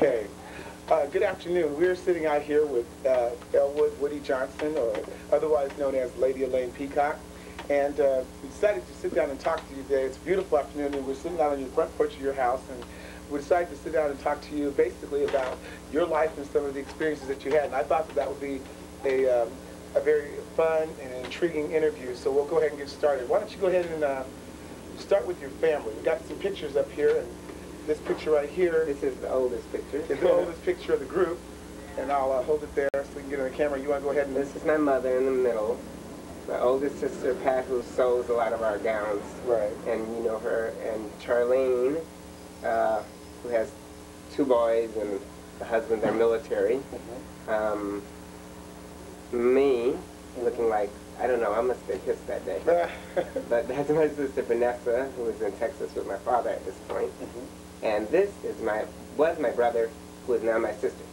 Okay. Uh, good afternoon. We're sitting out here with uh, Elwood Woody Johnson, or otherwise known as Lady Elaine Peacock. And uh, we decided to sit down and talk to you today. It's a beautiful afternoon, and we're sitting out on your front porch of your house, and we decided to sit down and talk to you basically about your life and some of the experiences that you had. And I thought that that would be a, um, a very fun and intriguing interview. So we'll go ahead and get started. Why don't you go ahead and uh, start with your family? We've got some pictures up here, and this picture right here This is the oldest picture. is the oldest picture of the group. And I'll uh, hold it there so we can get on the camera. You want to go ahead and... This is my mother in the middle. My oldest sister, Pat, who sews a lot of our gowns. Right. And you know her. And Charlene, uh, who has two boys and a husband, they're military. Um, me, looking like, I don't know, I must have been pissed that day. But that's my sister Vanessa, who is in Texas with my father at this point. And this is my, was my brother, who is now my sister,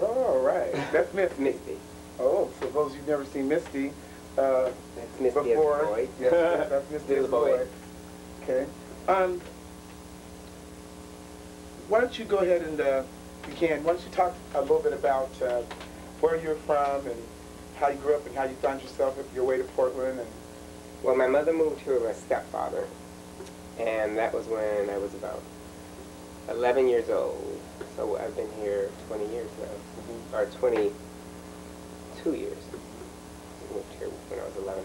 oh, right. That's Miss. Misty. Oh, so those you've never seen Misty uh, That's Misty before. as a boy. Yes, yes, that's Misty as a boy. boy. Okay. Um, why don't you go ahead and, uh, if you can, why don't you talk a little bit about uh, where you're from and how you grew up and how you found yourself your way to Portland and Well, my mother moved here with my stepfather, and that was when I was about 11 years old. So I've been here 20 years now, mm-hmm. or 22 years. I moved here when I was 11.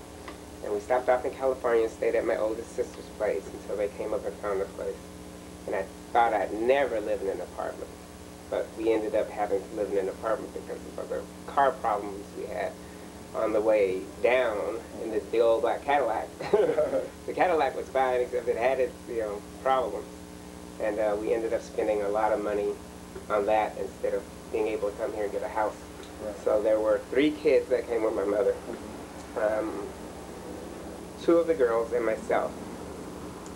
And we stopped off in California and stayed at my oldest sister's place until they came up and found a place. And I thought I'd never live in an apartment. But we ended up having to live in an apartment because of the car problems we had on the way down in this big old black Cadillac. the Cadillac was fine except it had its you know problems, and uh, we ended up spending a lot of money on that instead of being able to come here and get a house. Right. So there were three kids that came with my mother, um, two of the girls and myself,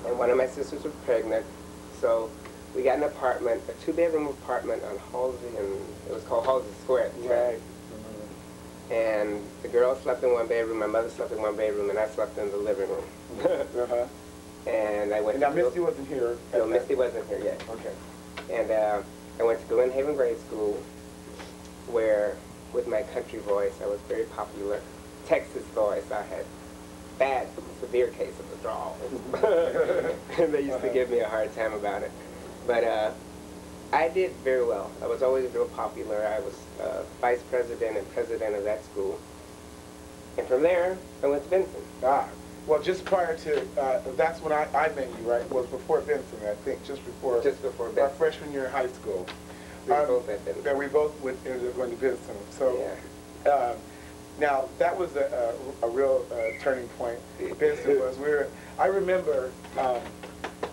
and one of my sisters was pregnant, so. We got an apartment, a two-bedroom apartment on Halsey, and it was called Halsey Square at the time. And the girls slept in one bedroom, my mother slept in one bedroom, and I slept in the living room. uh-huh. And I went And now Misty wasn't here. no, that- Misty wasn't here yet. Okay. And uh, I went to Glen Haven Grade School, where, with my country voice, I was very popular. Texas voice, I had bad, severe case of the drawl. and they used to give me a hard time about it. But uh, I did very well. I was always real popular. I was uh, vice president and president of that school. And from there, I went to Benson. Ah, well, just prior to, uh, that's when I, I met you, right? Was before Benson, I think, just before. Just before Our freshman year in high school. We Um, both Benson. That we both went, ended up going to Benson. So, Yeah. um, now, that was a, a, a real uh, turning point. Benson was, we were, I remember, um,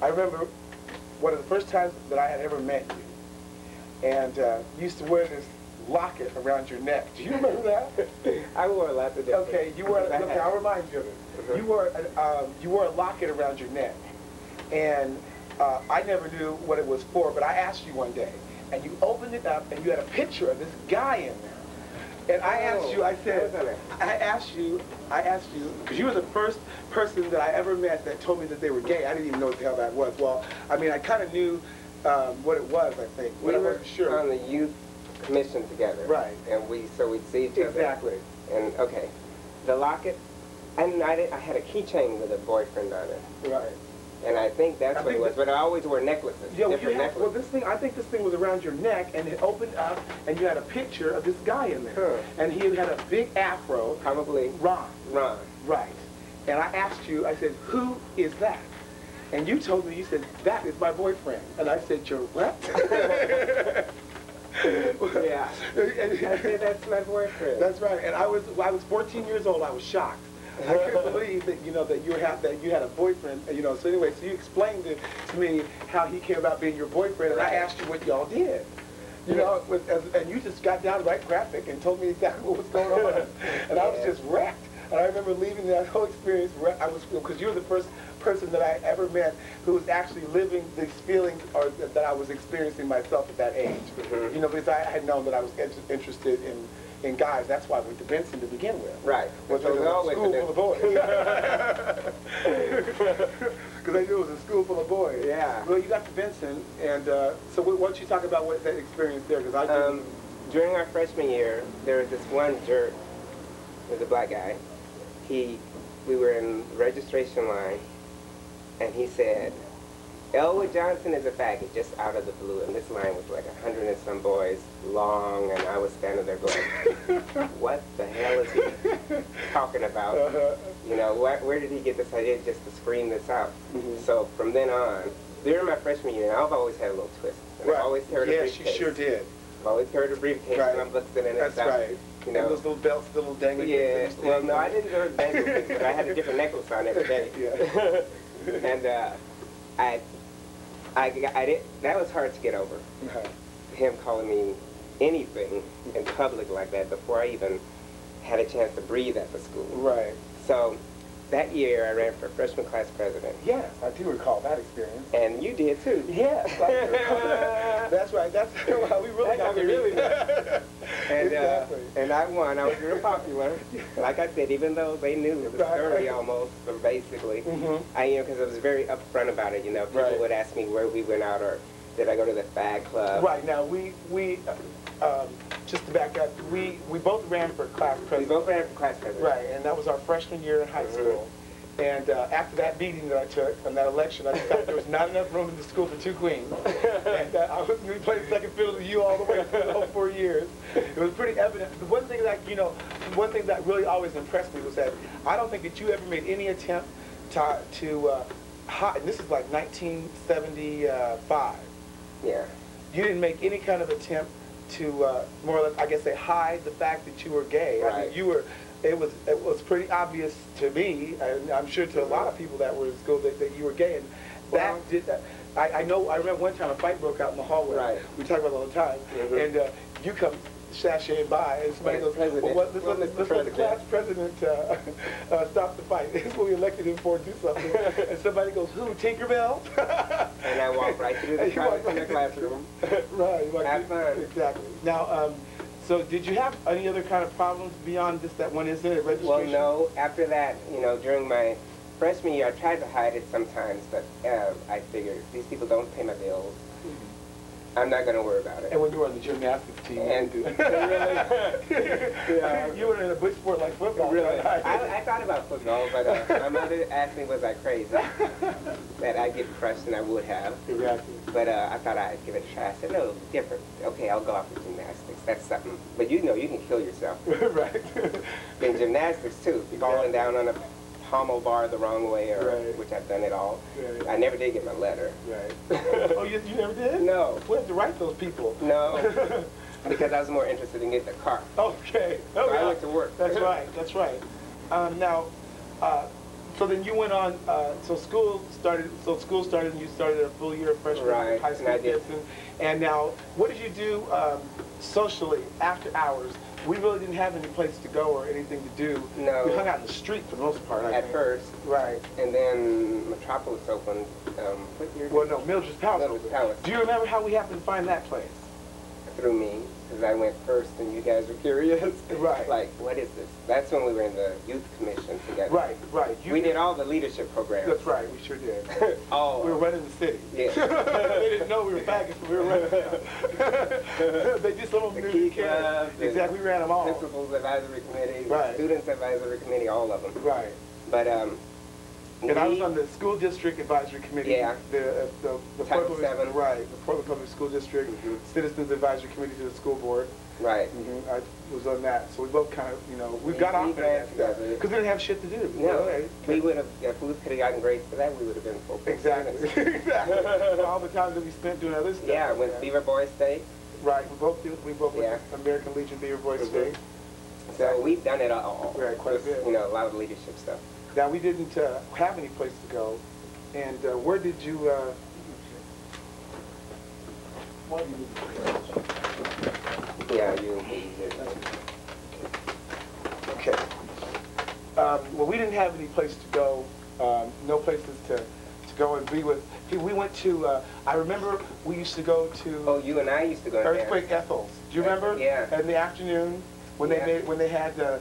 I remember one of the first times that I had ever met you. And uh, you used to wear this locket around your neck. Do you remember that? I wore of different. Okay, you wore. Okay, I'll remind you of it. Mhm. You wore. an- Um, you wore a locket around your neck, and uh, I never knew what it was for. But I asked you one day, and you opened it up, and you had a picture of this guy in there. And I asked you. I said. Oh, I was on it. I asked you. I asked you because you were the first person that I ever met that told me that they were gay. I didn't even know what the hell that was. Well, I mean, I kind of knew um, what it was. I think, We I wasn't sure. on the youth commission together. Right. And we, so we'd see each other. Exactly. And, okay, the locket, and I, did, I had a keychain with a boyfriend on it. Right. And I think that's I what think it was, but I always wore necklaces, Yeah, well, different had, well, this thing, I think this thing was around your neck, and it opened up, and you had a picture of this guy in there. Huh. And he had a big afro. Probably Ron. Ron. Right. And I asked you, I said, who is that? And you told me, you said, that is my boyfriend. And I said, you're what? Yeah. I said, that's my boyfriend. That's right. And I was, I was 14 years old. I was shocked. I couldn't believe that you know that you had that you had a boyfriend. You know. So anyway, so you explained to, to me how he came about being your boyfriend, and I asked you what y'all did. You know, with, as, and you just got down right graphic and told me exactly what was going on, and I was just wrecked. And I remember leaving that whole experience. I was because you were the first person that I ever met who was actually living these feelings or that, that I was experiencing myself at that age. Mhm. You know, because I had known that I was in- interested in in guys. That's why I went to Benson to begin with. Right. Was in we a all went to school full of boys. because I knew it was a school full of boys. Yeah. Well, you got to Benson, and uh, so why don't you talk about what that experience there? Because I. Um, during our freshman year, there was this one jerk, he was a black guy. He, we were in registration line, and he said, Elwood Johnson is a faggot, just out of the blue. And this line was like a hundred and some boys long, and I was standing there going, what the hell is he talking about? Uh-huh. You know, where, where did he get this idea just to scream this out? Mhm. So from then on, during my freshman year, I've always had a little twist. And I've always carried a yes, you briefcase. sure did. I've always carried a briefcase Right. and I'm it and That's stuff. right. You know. and those little belts, the little dangling. yeah. things that you Well, no, I didn't go to bangle things, but I had a different necklace on every day. Yeah. and uh, I, I, I did. That was hard to get over. Him calling me anything in public like that before I even had a chance to breathe at the school. Right. So that year I ran for freshman class president, Yes, I do recall that experience. and you did too. Yes. That's right. That's how we really That's got we really met. And, exactly. uh, and I won. I was real popular. Like I said, even though they knew the story almost, or basically, Mhm. I you know because I was very upfront about it. You know, people Right. would ask me where we went out or did I go to the fag club. Right now, we we uh, um, just to back up, we we both ran for class president. We both ran for class president. Right, and that was our freshman year in high Mhm. school. And uh, after that beating that I took from that election, I decided there was not enough room in the school for two queens. and uh, I was, we played second fiddle to you all the way the whole four years. It was pretty evident. The one thing that, you know, one thing that really always impressed me was that I don't think that you ever made any attempt to, to uh, hide, and this is like 1975. Yeah. You didn't make any kind of attempt to uh, more or less, I guess, say hide the fact that you were gay. I mean, you were. It was it was pretty obvious to me, and I'm sure to a lot of people that were in school that, that you were gay. And that Well- did. That, I, I know. I remember one time a fight broke out in the hallway. Right. We talk about it all the time. Mhm. And uh, you come sashaying by, and somebody Right, goes, President. "Well, what, let's, Well, let, let's let the class President." uh, uh, stop the fight." This is what we elected him for, do something. and somebody goes, "Who? Tinkerbell?" And I walked right through the you walked class- in the classroom. right. you walked Have through- fun. Exactly. Now, um, so did you have any other kind of problems beyond just that one incident at Well, no. After that, you know, during my freshman year, I tried to hide it sometimes, but uh, I figured these people don't pay my bills. I'm not going to worry about it. And when you were on the gymnastics team, And- you, Yeah. you were in a big sport like football. Really? right? I, I thought about football, but uh, my mother asked me was I crazy that I'd get crushed, and I would have. Exactly. But uh, I thought I'd give it a try. I said, no, different. Okay, I'll go off with gymnastics. That's something. But you know, you can kill yourself. right. In gymnastics, too. Falling down on a pommel bar the wrong way, or Right. which I've done it all. Right. I never did get my letter. Right. oh, you, you never did? No. We have to write those people. No. Because I was more interested in getting the car. okay. So I Okay. went to work. That's right. That's right. Um, now, uh, so then you went on. Uh, so school started. So school started, and you started a full year of freshman Right, high and school I did. And now, what did you do um, socially after hours? We really didn't have any place to go or anything to do. No. We hung out in the street for the most part. I At think. first. Right. And then Metropolis opened, um, what year? Well, no, Mildred's Palace. Mildred's Palace. Do you remember how we happened to find that place? Through me, because I went first and you guys were curious. Right. Like, what is this? That's when we were in the youth commission together. Right. Right. You, we did all the leadership programs. That's right. We sure did. oh. We were running the city. Yeah. they didn't know we were back. we were running they just some of them The key clubs Exactly, we ran them all. Principals advisory committee, Right. students advisory committee, all of them. Right. But um, And I was on the school district advisory committee. Yeah. The, uh, the, the Portland, seven. right, the Portland Public School District, Mhm. Citizens Advisory Committee to the school board. right. I was on that, so we both kind of, you know, we We- got off of that stuff. Because we didn't have shit to do. No, Right. we would have. If we could have gotten grades for that, we would have been full. Exactly. exactly. All the time that we spent doing other stuff. Yeah, like with that. Beaver Boys State. Right, we both did, we both went Yeah. to American Legion Beaver Boys Mhm. State. So we've done it all. Right, quite a bit. You know, a lot of leadership stuff. Now, we didn't uh, have any place to go, and uh, where did you, uh, what you Yeah, you. Okay. Um, well, we didn't have any place to go, um, no places to, to go and be with. We went to, uh, I remember we used to go to Oh, you and I used to go Earthquake dance. Ethel's. Do you remember? Yeah. In the afternoon, when they made, when they had, uh,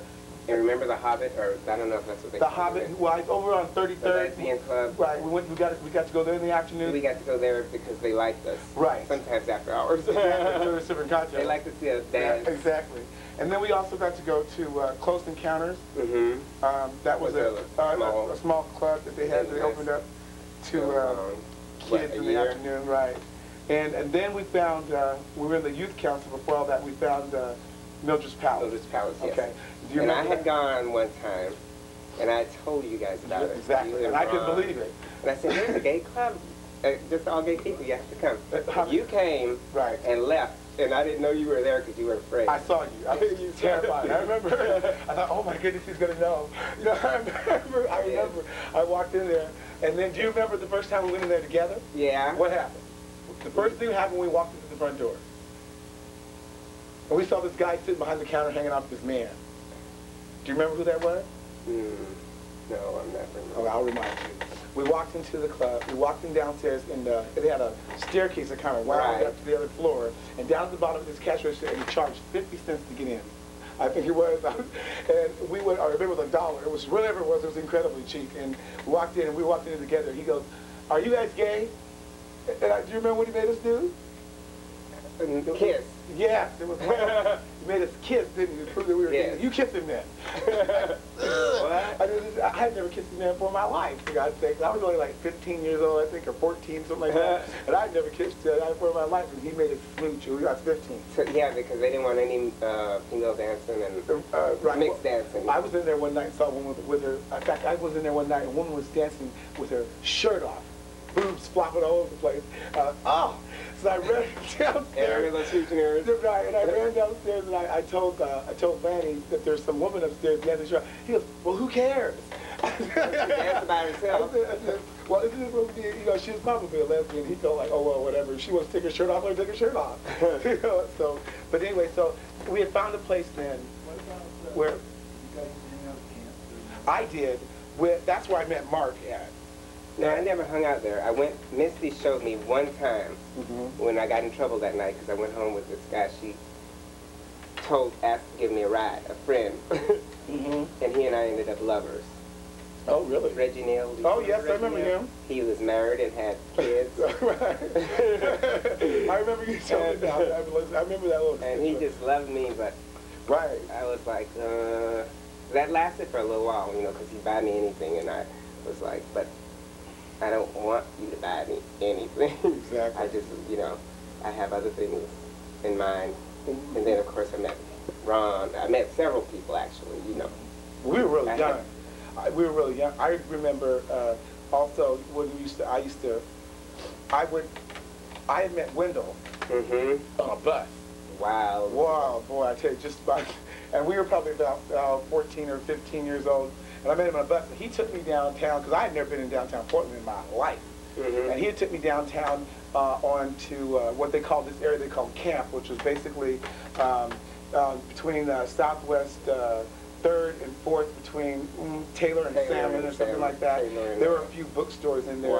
And remember the Hobbit, or I don't know if that's what they The Hobbit, it. well, it's over on The 33rd. lesbian club. Right, we went, we got, we got to go there in the afternoon. We got to go there because they liked us. Right. Sometimes after hours. Exactly, a they like to see us Yeah, dance. exactly. And then we also got to go to uh, Close Encounters. Mm-hmm. Um, that was Was a, a uh, small- a, a small club that they had. That They opened up to uh, kids a in the year? afternoon, right? And and then we found uh, we were in the youth council before all that. We found uh, Mildred's Palace. Mildred's Palace, yes. Okay. You and I had that? gone one time, and I told you guys about it. Exactly, and I couldn't believe it. And I said, there's a gay club. Uh, just all gay people, you have to come. Uh, You came Right. and left, and I didn't know you were there because you were afraid. I saw you. I think you were terrified. I remember. I thought, oh my goodness, he's gonna know. No, I remember. I remember. I walked in there, and then do you remember the first time we went in there together? yeah. What happened? The first thing happened when we walked into the front door. And we saw this guy sitting behind the counter hanging off this man. Do you remember who that was? Mm, no, I'm not Oh, remembering. I'll remind you. We walked into the club. We walked in downstairs, and uh, they had a staircase that kind of wound Right. up to the other floor. And down at the bottom of this cash register, and he charged 50 cents to get in. I think it was. and we went, I remember it was a dollar. It was whatever it was. It was incredibly cheap. And we walked in, and we walked in together. He goes, "Are you guys gay?" And I, do you remember what he made us do? Kiss. Yes, it was. he made us kiss, didn't you? To prove that we were gay. You kissed him then. What? I, just, I had never kissed a man before in my life, for God's sake. I was only like 15 years old, I think, or 14, something like that. and I'd never kissed a guy before in my life, and he made us smooch. We got 15. So, yeah, because they didn't want any uh, female dancing and Uh, right. mixed dancing. I was in there one night and saw a woman with, with her. In fact, I was in there one night and a woman was dancing with her shirt off, boobs flopping all over the place. Uh, oh, so I ran downstairs. Aaron was teaching her. Right, and I ran downstairs and I, I told uh, I told Lanny that there's some woman upstairs dancing. shirt. He goes, well, who cares? danced by herself. I said, I said, well, isn't this supposed to be, you know, she was probably a lesbian. He felt like, oh, well, whatever. She wants to take her shirt off, let her take her shirt off. you know, so, but anyway, so we had found a place then where I did. Where, that's where I met Mark at. No, I never hung out there. I went, Misty showed me one time Mm-hmm. when I got in trouble that night because I went home with this guy. She told, asked to give me a ride, a friend. Mm-hmm. and he and I ended up lovers. Oh, really? Reggie Neal. do you Oh, yes, I remember Neal? him. He was married and had kids. right. I remember you telling me that. I remember I remember that little. and he just loved me, but Right. I was like, uh, that lasted for a little while, you know, because he'd buy me anything, and I was like, but I don't want you to buy me anything. Exactly. I just, you know, I have other things in mind. And then, of course, I met Ron. I met several people, actually, you know. We were really I young. had- I, we were really young. I remember uh, also when we used to. I used to. I would. I met Wendell Mm-hmm. on a bus. Wow. Wow, boy, I tell you, just about. And we were probably about uh, 14 or 15 years old. And I met him on a bus. And he took me downtown because I had never been in downtown Portland in my life. Mhm. And he took me downtown uh, on to uh, what they call this area they call camp, which was basically um, uh, between uh, Southwest uh, Third and Fourth, between mm, Taylor and Taylor Salmon and or something Salmon, like that. There were a few bookstores in there.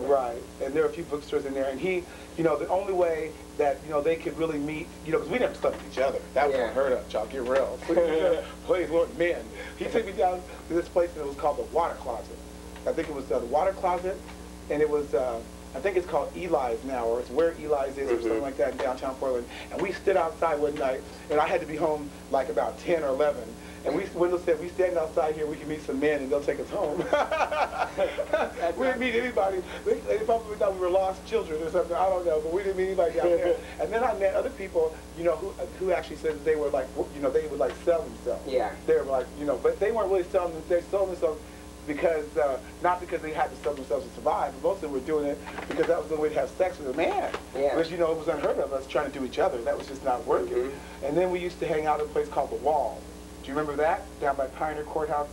Right, and there were a few bookstores in there, and he, you know, the only way that, you know, they could really meet, you know, because we never slept with each other. That was Yeah. unheard of, y'all, get real. Please, weren't men. He took me down to this place, and it was called the Water Closet. I think it was uh, the Water Closet, and it was, uh, I think it's called Eli's now, or it's where Eli's is, or Mhm. something like that in downtown Portland. And we stood outside one night, and I had to be home like about 10 or 11. And we, Wendell said, we stand outside here, we can meet some men, and they'll take us home. we didn't meet anybody. They, they probably thought we were lost children or something. I don't know, but we didn't meet anybody down there. And then I met other people, you know, who, who actually said they were like, you know, they would like sell themselves. Yeah. They were like, you know, but they weren't really selling them. They sold themselves because, uh, not because they had to sell themselves to survive, but most of them were doing it because that was the way to have sex with a man. Yeah. Which, you know, it was unheard of us trying to do each other. That was just not working. Mhm. And then we used to hang out at a place called The Wall. Do you remember that? Down by Pioneer Courthouse?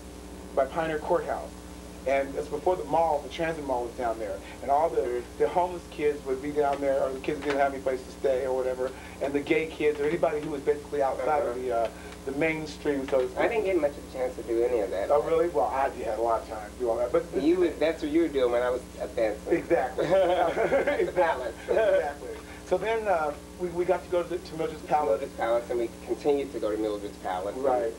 By Pioneer Courthouse. And it's before the mall, the transit mall was down there. And all the, Mhm. the homeless kids would be down there, or the kids didn't have any place to stay or whatever. And the gay kids, or anybody who was basically outside of the, uh, the mainstream, speak. I didn't get much of a chance to do any of that. Oh, really? Well, I had a lot of time to do all that. But You was, that's what you were doing when I was a dancer. Exactly. Palace. exactly. So then uh, we, we got to go to, the, to Mildred's Palace. Mildred's Palace, and we continued to go to Mildred's Palace. Right. and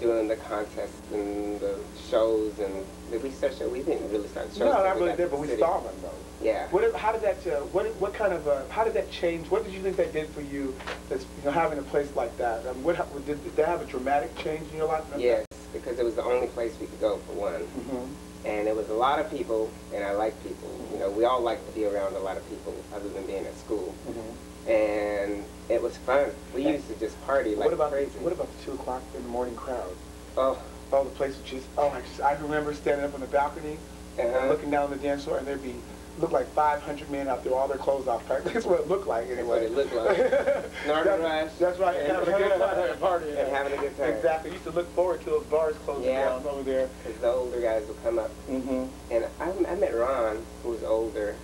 doing the contests and the shows and the research show? We didn't really start shows. No, not really did, but we saw them though. Yeah. What, how did that, uh, what, what kind of, uh, how did that change? What did you think that did for you, that's, you know, having a place like that? Um, what, did, did that have a dramatic change in your life? Yes, because it was the only place we could go for one. Mm -hmm. And it was a lot of people, and I like people. You know, we all like to be around a lot of people other than being at school. Mm -hmm. And it was fun. We And used to just party like What about, crazy. what about the two o'clock in the morning crowd? Oh, Oh, the place was just, oh, I just, I remember standing up on the balcony and Uh-huh. looking down the dance floor and there'd be, looked like 500 men out there, all their clothes off. That's what it looked like anyway. That's what it looked like. Snorting That's- rush. That's right, and having a good time and partying. And having a good time. Exactly. Used to look forward to those bars closing Yeah. down over there. because the older guys would come up. Mm-hmm. And I, I met Ron, who was older.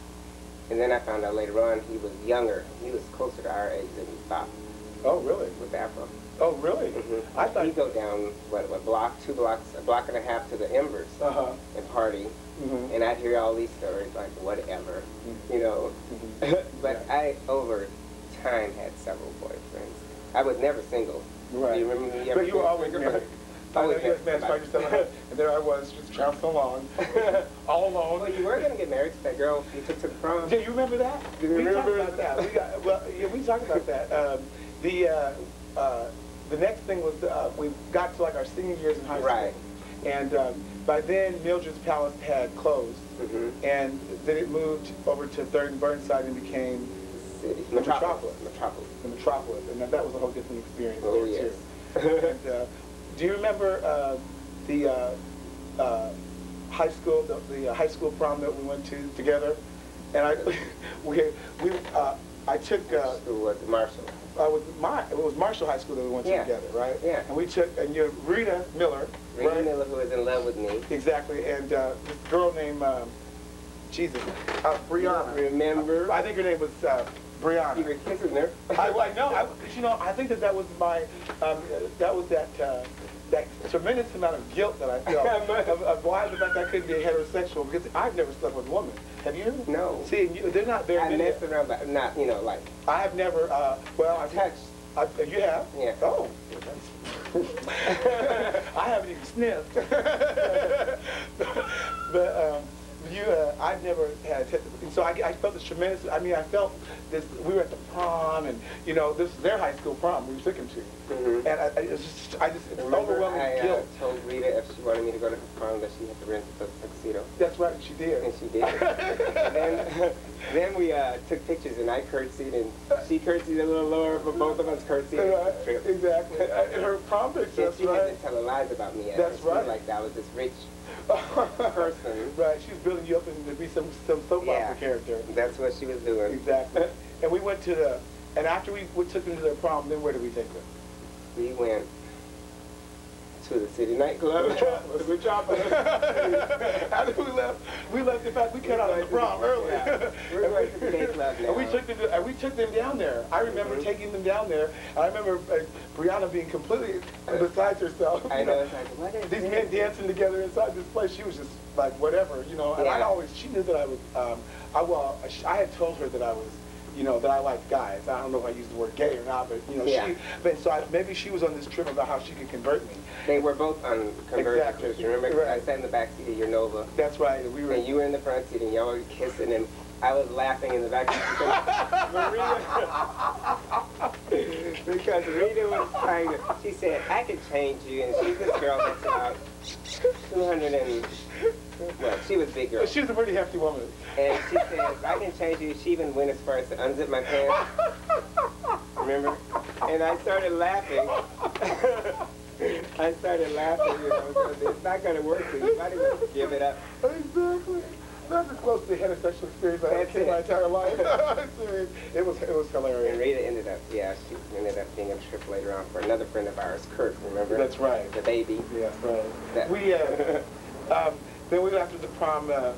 And then I found out later on he was younger. He was closer to our age than we thought Oh, really? with Afro. Oh, really? hmm I thought. He'd go down, what, what, block, two blocks, a block and a half to the Embers Uh-huh. and party. Mm-hmm. And I'd hear all these stories, like, whatever, you know. Mhm. but I, over time, had several boyfriends. I was never single. Right. Do you remember me ever But you were always married. I know Always you as man married. started yourself out, and there I was, just trouncing along, all alone. Well, you were going to get married to that girl you took to the prom. Do you remember that? Do you we remember? talked about that. We got well. Yeah, we talked about that. Um, the uh, uh, the next thing was uh, we got to like our senior years in high school, Right. and um, by then Mildred's Palace had closed, Mhm. and then it moved over to Third and Burnside and became City. The Metropolis. Metropolis. Metropolis. the Metropolis, and that, that was a whole different experience Oh, there yes. too. and, uh, do you remember uh, the uh, uh, high school, the, the uh, high school prom that we went to together? And I, we, we, uh, I took, uh, Who was? Marshall. I was my, it was Marshall High School that we went Yeah. to together, right? Yeah. And we took, and you, Rita Miller, Rita right? Miller, who was in love with me. Exactly, and uh, this girl named, um, Jesus, uh, Brianna. Remember? I think her name was uh, Brianna. You were kissing her. I, I know, I, you know, I think that that was my, um, that was that, uh, that tremendous amount of guilt that I felt of, of why the fact I couldn't be heterosexual because I've never slept with a woman. Have you? No. See, you, they're not very I messed around, but not, you know, like, I have never, uh, well, I touched. I, you have? Yeah. Oh. I haven't even sniffed. but um, you, uh, I've never had. So I, I felt this tremendous. I mean, I felt this. We were at the prom, and you know, this is their high school prom. We took him to, Mhm. and I, I just, I just, it's Remember overwhelming I uh, guilt. told Rita if she wanted me to go to her prom that she had to rent a tuxedo. That's right, she did. And she did. and then, then we uh, took pictures and I curtsied and she curtsied a little lower, but both of us curtsied. It was a exactly. Her prom picture, And she right. had to tell lies about me. at That's her. She was right. Like that was this rich. Right, she's building you up to be some some soap Yeah. opera character. That's what she was doing. Exactly. and we went to the, and after we, we took them to their prom, then where did we take them? We went to the city nightclub. The Metropolis. after we left, we left. In fact, we cut out of the prom early. Yeah. We're going to the day club And we took them. To, and we took them down there. I remember Mhm. taking them down there. I remember uh, Brianna being completely beside herself. I you know, like, what these men dancing together inside this place. She was just like whatever, you know. And I always, she knew that I was. Um, I well, I had told her that I was, you know, that I like guys. I don't know if I used the word gay or not, but you know, Yeah. she. But so I, maybe she was on this trip about how she could convert me. They were both on conversion Exactly. trips. Remember, Right. I sat in the back seat of your Nova, That's right. and We were. and you were in the front seat, and y'all were kissing, and I was laughing in the back seat because Maria, because Rita was trying to. She said, "I could change you," and she's this girl that's about 200 and well, she was a big girl, she was a pretty hefty woman. and she said, "I can change you." She even went as far as to unzip my pants. Remember? And I started laughing. I started laughing, you know, because it's not going to work for you. Might as well give it up. Exactly. That's as close to the heterosexual experience I've in my entire life. It was it was hilarious. And. Rita ended up, yeah, she ended up being a trip later on for another friend of ours, Kurt, remember? That's right. The baby. Yeah, right. That- We uh, um, then we after the prom. Uh,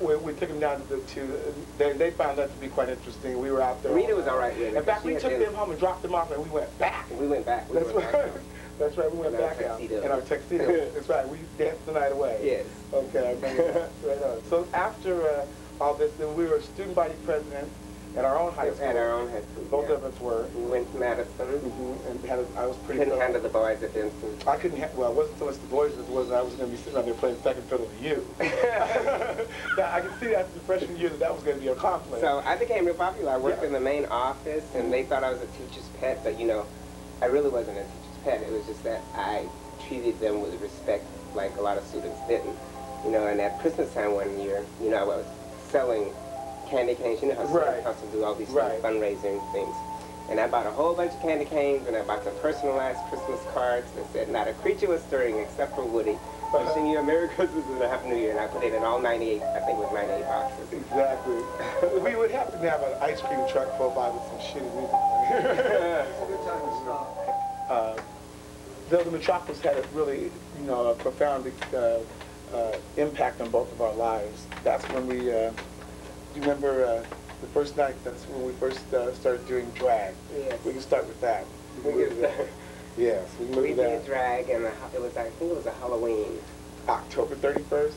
we, we took them down to the to. They, they found that to be quite interesting. We were out there. Rita was all right with it. In fact, we took them home and dropped them off, and we went back. We went back. We That's went right. back. That's right. We went In back out in our tuxedos. That's right. We danced the night away. Yes. Okay, I remember that. right on. So after uh, all this, then we were student body president. At our own high school. At our own high school. Both yeah. of us were. We went to Madison. hmm And had a, I was pretty. Couldn't handle the boys at Benson. I couldn't. Ha- well, it wasn't so much the boys as was I was going to be sitting out there playing second fiddle to you. now, I can see after the freshman year that that was going to be a conflict. So I became real popular. I worked Yeah. in the main office, and they thought I was a teacher's pet, but you know, I really wasn't a teacher's pet. It was just that I treated them with respect like a lot of students didn't. You know, and at Christmas time one year, you know, I was selling candy canes. You know how Right. student council do all these Right. fundraising things. And I bought a whole bunch of candy canes, and I bought some personalized Christmas cards that said, not a creature was stirring except for Woody. Wishing you a Merry Christmas and a Happy New Year. And I put it in all 98, I think it was 98 boxes. Exactly. we would have to have an ice cream truck pull by with some shitty music. It's a good time to uh, though the Metropolis had a really, you know, a profound uh, uh, impact on both of our lives. That's when we, uh, you remember uh, the first night, that's when we first uh, started doing drag. Yes. We can start with that. We start. Yes, we We at did drag, and it was I think it was a Halloween. October 31st,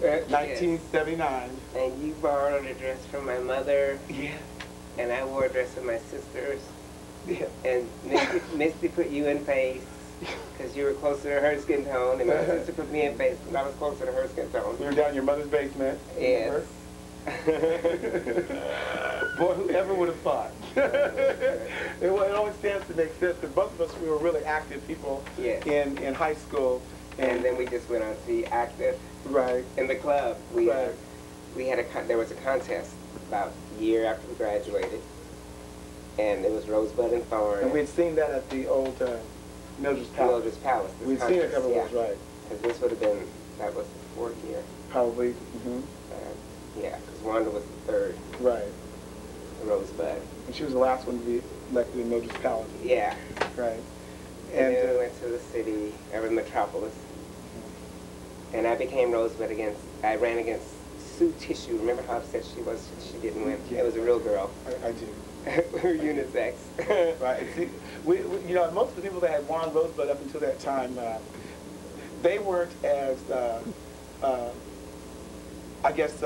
1979. And you borrowed a dress from my mother, Yeah. and I wore a dress of my sister's. Yeah. And Misty, Misty put you in face because you were closer to her skin tone, and my sister put me in face because I was closer to her skin We tone. were down in your mother's basement. Yes. Boy, whoever would have thought? it, it always stands to make sense because both of us, we were really active people Yes. in, in high school. and then we just went on to be active Right. in the club. We uh, we had a con- there was a contest about a year after we graduated, and it was Rosebud and Thorn. And we'd seen that at the old uh, Mildred's Palace. Mildred's Palace. We'd seen it a couple yeah. of those, right. Because this would have been, that was the fourth year. Probably. hmm Uh, yeah, Wanda was the third, Right. Rosebud. And she was the last one to be elected in Mildred's Palace. Yeah. Right. And, And, then we uh, went to the city, or Metropolis. And I became Rosebud against, I ran against Sue Tissue. Remember how upset she was she didn't win? Yeah. It was a real girl. I, I do. We're unisex. Right. See, we, we, you know, most of the people that had won Rosebud up until that time, uh, they weren't as, uh, uh, I guess,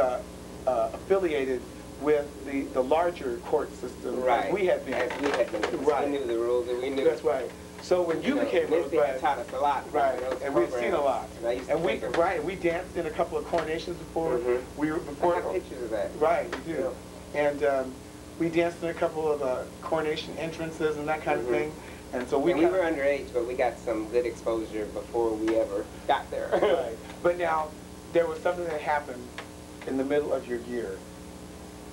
uh, affiliated with the, the larger court system Right. we had been. As we had been. Right. We knew the rules and we knew. That's right. So when you, know, became Rosebud, had taught us a lot. Right, and we've seen a lot. And I used to And we, them. right, we danced in a couple of coronations before. Mhm. We were before. I have pictures of that. Right, we do. And um, we danced in a couple of uh, coronation entrances and that kind Mhm. of thing. And so we and we were underage, but we got some good exposure before we ever got there. right. But now, there was something that happened in the middle of your year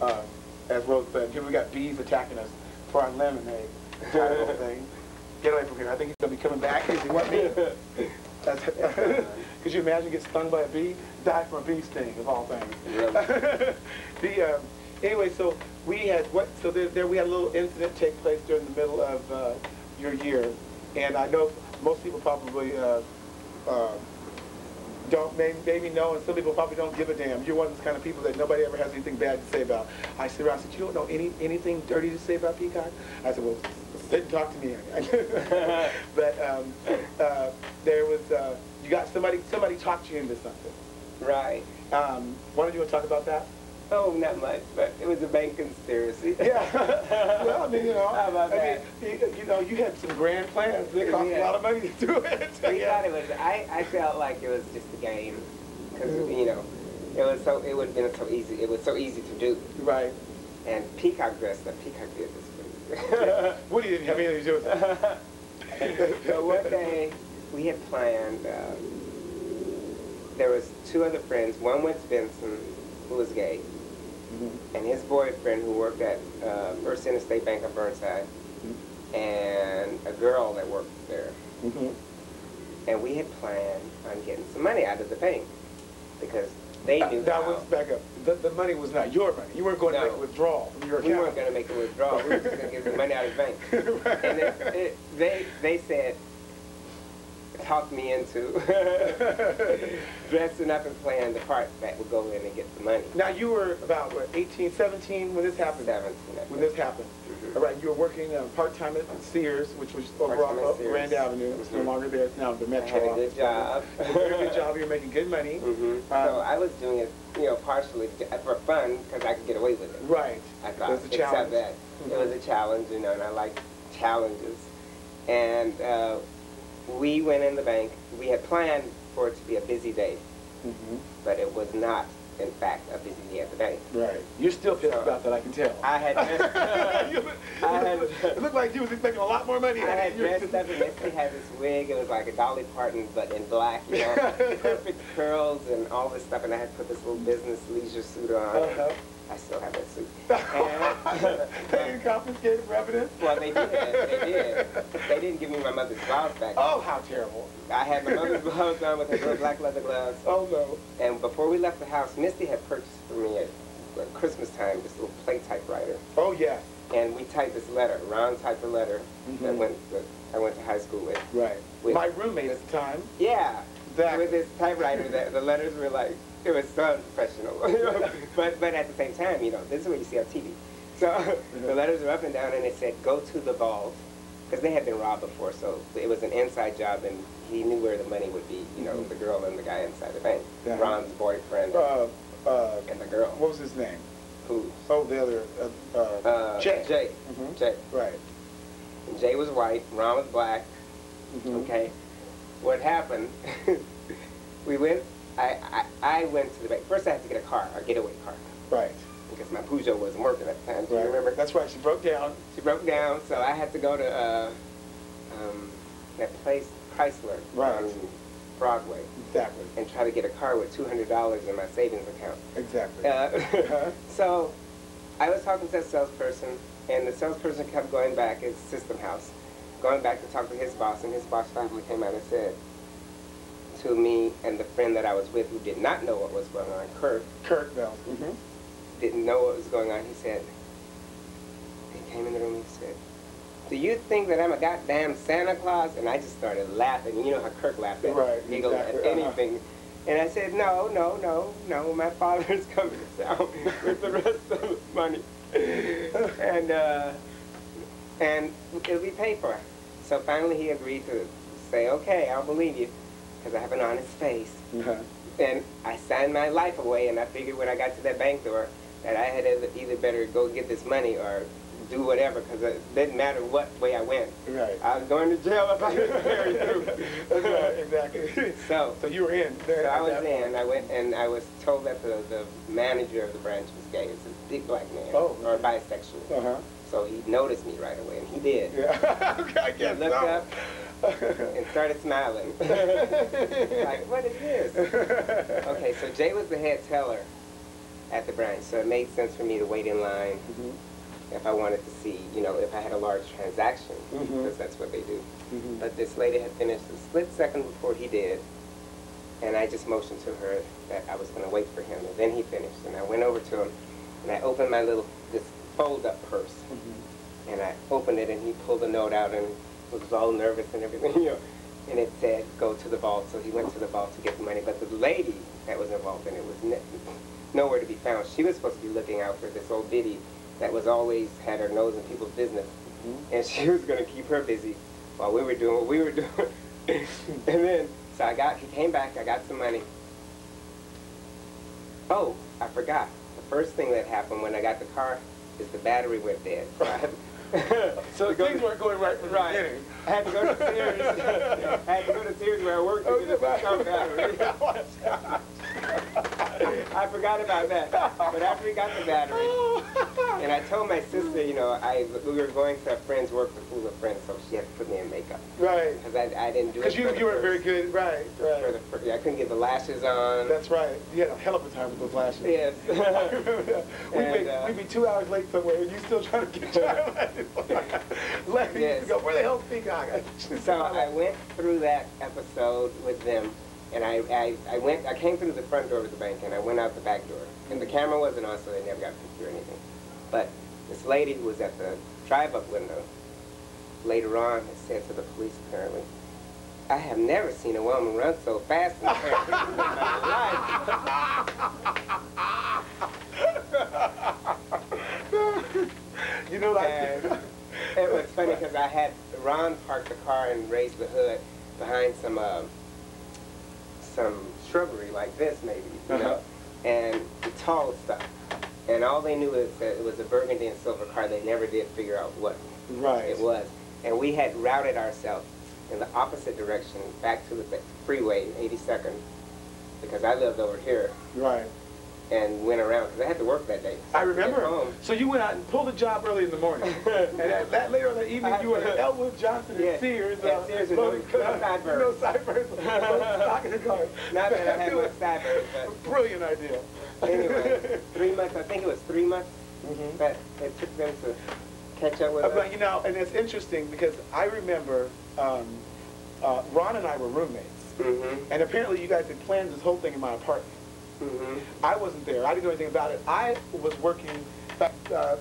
uh, as Rosebud. Here we got bees attacking us for our lemonade. Terrible thing. Get away from here. I think he's going to be coming back. Does he want me? That's, could you imagine getting stung by a bee? Die from a bee sting, of all things. The, um, anyway, so we had what? So there, there we had a little incident take place during the middle of uh, your year, and I know most people probably uh, uh, don't maybe, maybe know, and some people probably don't give a damn. You're one of those kind of people that nobody ever has anything bad to say about. I sit around and said, you don't know any anything dirty to say about Peacock? I said, well, sit and talk to me. but um, uh, there was, uh, you got somebody, somebody talked you into something. right. Um, why don't you want to talk about that? Oh, not much, but it was a bank conspiracy. Yeah. well, I mean, you know, How about I that? mean, you, you know, you had some grand plans. It cost a lot of money to do it. We thought it was. I, I felt like it was just a game, because you know, it was so. It would have been so easy. It was so easy to do. Right. And Peacock dressed up. Peacock did this. Woody didn't have anything to do with it. so one day we had planned. Uh, there was two other friends. One was Benson, who was gay, and his boyfriend, who worked at uh, First Interstate Bank of Burnside, and a girl that worked there. Mhm. And we had planned on getting some money out of the bank because they knew that how. was back up. The, the money was not your money. You weren't going to make a withdrawal from your we weren't going to make a withdrawal. We were just going to get the money out of the bank. Right. And it, it, they they said, talked me into dressing up and playing the part that would go in and get the money. Now you were about what, 18, 17 when this happened. 17, I When this happened. Mhm. All right, you were working uh, part-time at Sears, which was over off at Sears. Grand Avenue. It's no Mhm. longer there. It's now the I Metro had a good job. You a very good job. You're making good money. hmm Um, so I was doing it you know, partially for fun because I could get away with it. Right. I thought, It was a except challenge. that it was a challenge, you know, and I like challenges. And uh, we went in the bank. We had planned for it to be a busy day, Mhm. but it was not, in fact, a busy day at the bank. Right. You're still pissed So, about that, I can tell. I had dressed, I had- it looked like you was expecting a lot more money. I had dressed up and Misty had this wig. It was like a Dolly Parton, but in black, you know, perfect curls and all this stuff. And I had put this little business leisure suit on. Uh-huh. I still have that suit. they And, didn't confiscate it evidence? well, they did. They did. They didn't give me my mother's gloves back. Oh, how terrible. I had my mother's gloves on with her little black leather gloves. Oh, no. And before we left the house, Misty had purchased for me at Christmas time this little play typewriter. Oh, yeah. And we typed this letter. Ron typed a letter that Mhm. went that I went to high school with. Right. With- My roommate at the time. Yeah. With this typewriter, that the letters were like it was so you know? but but at the same time, you know, this is what you see on TV. So the letters were up and down, and it said, "Go to the vault," because they had been robbed before, so it was an inside job, and he knew where the money would be. You know, Mhm. the girl and the guy inside the bank, Yeah. Ron's boyfriend Uh, uh, and the girl what was his name? who Oh, the other, uh, uh, uh, Jay. Jay. Mhm. Jay. Right. And Jay was white. Ron was black. Mhm. Okay. What happened? we went. I, I I went to the bank. First, I had to get a car, a getaway car, Right. because my Peugeot wasn't working at the time. Do you remember? That's right. She broke down. She broke down, so I had to go to uh, um, that place Chrysler Right. on Broadway Exactly. and try to get a car with two hundred dollars in my savings account. Exactly. Uh, Uh-huh. so I was talking to that salesperson, and the salesperson kept going back, it's System House, going back to talk to his boss, and his boss finally came out and said to me and the friend that I was with who did not know what was going on, Kurt, Kirk Bell. Mm-hmm. didn't know what was going on, he said, he came in the room and he said, do you think that I'm a goddamn Santa Claus? And I just started laughing. You know how Kirk laughed at, Right, giggled exactly, at uh-huh. anything. And I said, no, no, no, no, my father's coming to town with the rest of the money. and, uh, and it'll be paid for. So finally he agreed to say, okay, I'll believe you, because I have an honest face. Uh-huh. And I signed my life away, and I figured when I got to that bank door that I had either- better go get this money or do whatever, because it didn't matter what way I went. Right. I was going to jail if I didn't carry through. That's right. Exactly. So, So you were in there. so I was in. point. I went, and I was told that the, the manager of the branch was gay. It's a big black man, Oh. or bisexual. Uh-huh. So he noticed me right away, and he did. Yeah. okay, I He guess looked so. up and started smiling. like, what is this? Okay, so Jay was the head teller at the branch, so it made sense for me to wait in line Mhm. if I wanted to see, you know, if I had a large transaction, Mhm. because that's what they do. Mhm. But this lady had finished a split second before he did, and I just motioned to her that I was going to wait for him, and then he finished, and I went over to him, and I opened my little, this fold-up purse, Mhm. and I opened it, and he pulled a note out, and was all nervous and everything, you know, and it said, go to the vault, so he went to the vault to get the money, but the lady that was involved in it was nowhere to be found. She was supposed to be looking out for this old biddy that was always had her nose in people's business, Mhm. and she was going to keep her busy while we were doing what we were doing. and then, so I got, he came back, I got some money. Oh, I forgot. The first thing that happened when I got the car is the battery went dead. So, I had- So things to- weren't going right from the Right. beginning. I had to go to Sears. I had to go to Sears where I worked to Oh, get a car battery. I forgot about that. But after we got the battery, and I told my sister, you know, I we were going to a friend's work with fool of friends, so she had to put me in makeup Right. because I, I didn't do it. Because you, you were very good. Right. right. For the, Right. fir- I couldn't get the lashes on. That's right. You had a hell of a time with those lashes. yes. we'd, And, be, uh, we'd be two hours late somewhere, and you still trying to get your lashes. Larry Yes. used to go, where the hell's Peacock? So I went through that episode with them, and I, I, I went, I came through the front door of the bank, and I went out the back door. And the camera wasn't on, so they never got a picture or anything. But this lady who was at the drive-up window, later on, had said to the police, apparently, I have never seen a woman run so fast in my life. you know, like, And it was funny because I had Ron park the car and raise the hood behind some uh, some shrubbery like this maybe, you know. Uh-huh. and the tall stuff. And all they knew is that it was a burgundy and silver car. They never did figure out what Right. it was. And we had routed ourselves in the opposite direction back to the freeway, 82nd, because I lived over here Right. And went around because I had to work that day. So I to remember. So you went out and pulled a job early in the morning, and that, that later on that evening you were at Elwood Johnson and Yeah. Sears. At Sears with no- loading- no sideburns. No sideburns. stock in the car. Not that I had my sideburns, but Brilliant idea. anyway, three months, I think it was three months Mhm. that it took them to catch up with Uh, us. But you know, and it's interesting because I remember um, uh, Ron and I were roommates, Mm-hmm. and apparently you guys had planned this whole thing in my apartment. Mm-hmm. I wasn't there. I didn't know anything about it. I was working, at uh,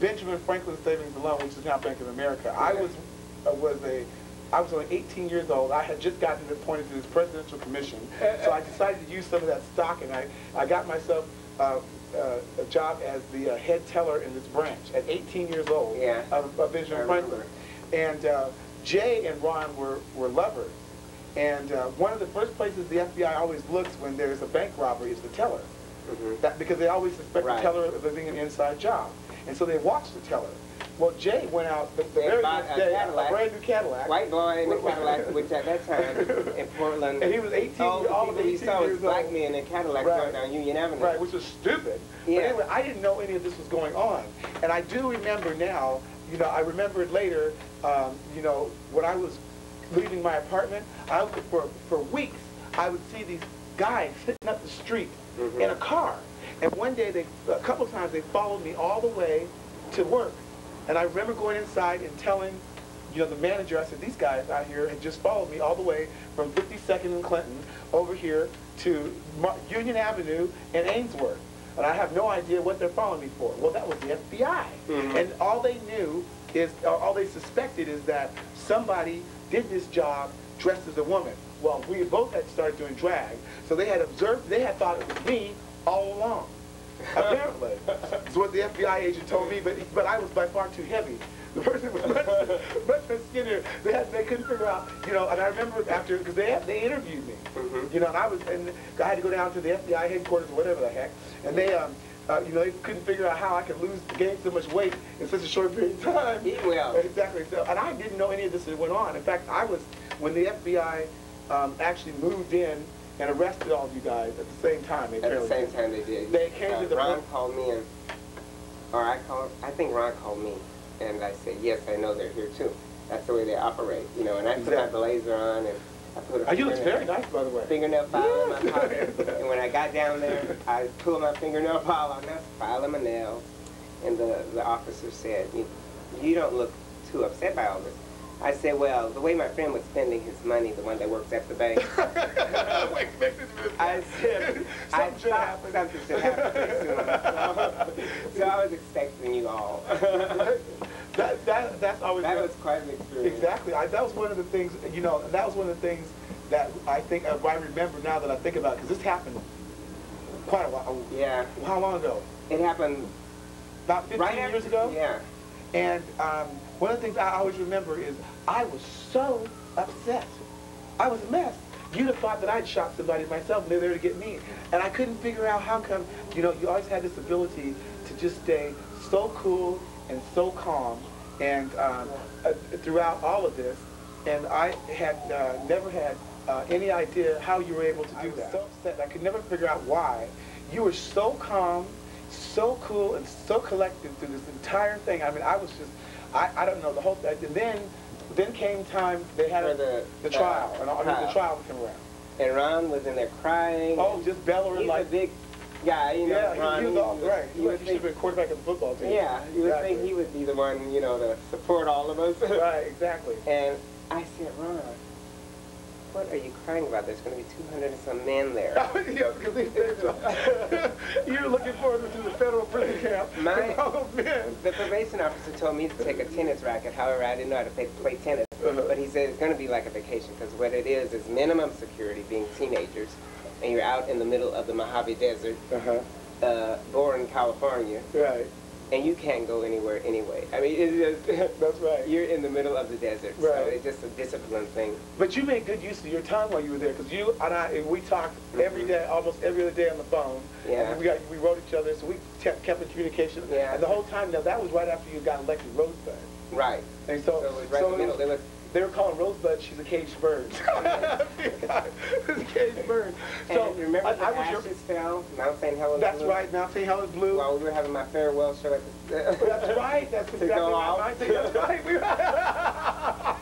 Benjamin Franklin Savings and Loan, which is now Bank of America. I was uh, was a I was only 18 years old. I had just gotten appointed to this presidential commission, so I decided to use some of that stock, and I I got myself. Uh, uh, a job as the uh, head teller in this branch at 18 years old Yeah. of, of Benjamin Franklin. And uh, Jay and Ron were, were lovers. And uh, one of the first places the FBI always looks when there's a bank robbery is the teller. Mm-hmm. That, because they always suspect Right. the teller of being an inside job. And so they watch the teller. Well, Jay went out the, the very next a day, Cadillac. a brand new Cadillac. White boy in a Cadillac, which at that time in Portland, And he was 18, all the all people 18 saw was black old. men in Cadillacs Right. going down Union Avenue. Right, which was stupid. But anyway, I didn't know any of this was going on. And I do remember now, you know, I remember it later, um, you know, when I was leaving my apartment, I would, for, for weeks, I would see these guys sitting up the street Mhm. in a car. And one day, they, a couple of times, they followed me all the way to work. And I remember going inside and telling, you know, the manager, I said, these guys out here had just followed me all the way from 52nd and Clinton over here to Mar- Union Avenue and Ainsworth. And I have no idea what they're following me for. Well, that was the FBI. Mhm. And all they knew is, or all they suspected is that somebody did this job dressed as a woman. Well, we both had started doing drag, so they had observed, they had thought it was me all along. Apparently. That's what the FBI agent told me, but, but I was by far too heavy. The person was much, much more skinnier. They, had, they couldn't figure out, you know, and I remember after, because they, had- they interviewed me, Mhm. you know, and I was, and I had to go down to the FBI headquarters or whatever the heck, and they, um, uh, you know, they couldn't figure out how I could lose, gain so much weight in such a short period of time. Eat well. Exactly. So, and I didn't know any of this that went on. In fact, I was when the FBI um, actually moved in and arrested all of you guys at the same time. They At the same did. time they did. They came uh, to the Ron called me and, or I called, I think Ron called me. And I said, yes, I know they're here too. That's the way they operate, you know. And I put my blazer on and I put a Oh, you look very nice, by the way. fingernail file in my pocket. and when I got down there, I pulled my fingernail file out and that's filing my nails. And the, the officer said, you, you don't look too upset by all this. I said, well, the way my friend was spending his money, the one that works at the bank, Wait, make this I said, I thought something should happen pretty soon. So, so I was expecting you all. that, that, that's always that was quite an experience. Exactly. I, that was one of the things, you know, that was one of the things that I think, uh, I remember now that I think about because this happened quite a while. Yeah, How long ago? it happened About 15 right years after, ago? Yeah. And um, one of the things I always remember is I was so upset. I was a mess. You'd have thought that I'd shot somebody myself and they're there to get me. And I couldn't figure out how come, you know, you always had this ability to just stay so cool and so calm and um, uh, throughout all of this. And I had uh, never had uh, any idea how you were able to do that. so upset. I could never figure out why. You were so calm, so cool, and so collected through this entire thing. I mean, I was just, I, I don't know, the whole thing. And then, then came time, they had a, the- the the trial, and all, I mean, trial. the trial would come around. And Ron was in there crying. Oh, just bellowing He's like, a big guy, you know. yeah, he- Ron, he, was all right. He, was, would he should think, have been quarterback of the football team. yeah, you would Exactly. think he would be the one, you know, to support all of us. Right, exactly. And I said, Ron, what are you crying about? There's going to be 200 and some men there. yeah, because he said so. You're looking forward to the federal prison camp. My- all those men. The probation officer told me to take a tennis racket. However, I didn't know how to play, play tennis. Uh-huh. But he said it's going to be like a vacation because what it is is minimum security, being teenagers, and you're out in the middle of the Mojave Desert, Uh-huh. uh, Boron, California, Right. and you can't go anywhere anyway. I mean, it's just That's right. you're in the middle of the desert, so Right. it's just a discipline thing. But you made good use of your time while you were there, because you and I, we talked every day, almost every other day on the phone. Mm-hmm. Yeah. And we got, we wrote each other, so we kept, kept in communication. Yeah. And the whole time, now that was right after you got elected Rosebud. Right. And so, So it was right in the it middle. There was they were calling Rosebud, she's a caged bird. She's a caged bird. So, and remember I, the I was your, ashes fell, Mount St. Helens. that's Blue? right, Mount St. Helens Blue. While we were having my farewell show at the. That's right. That's exactly right. out. Mount St. Helens. Right. We,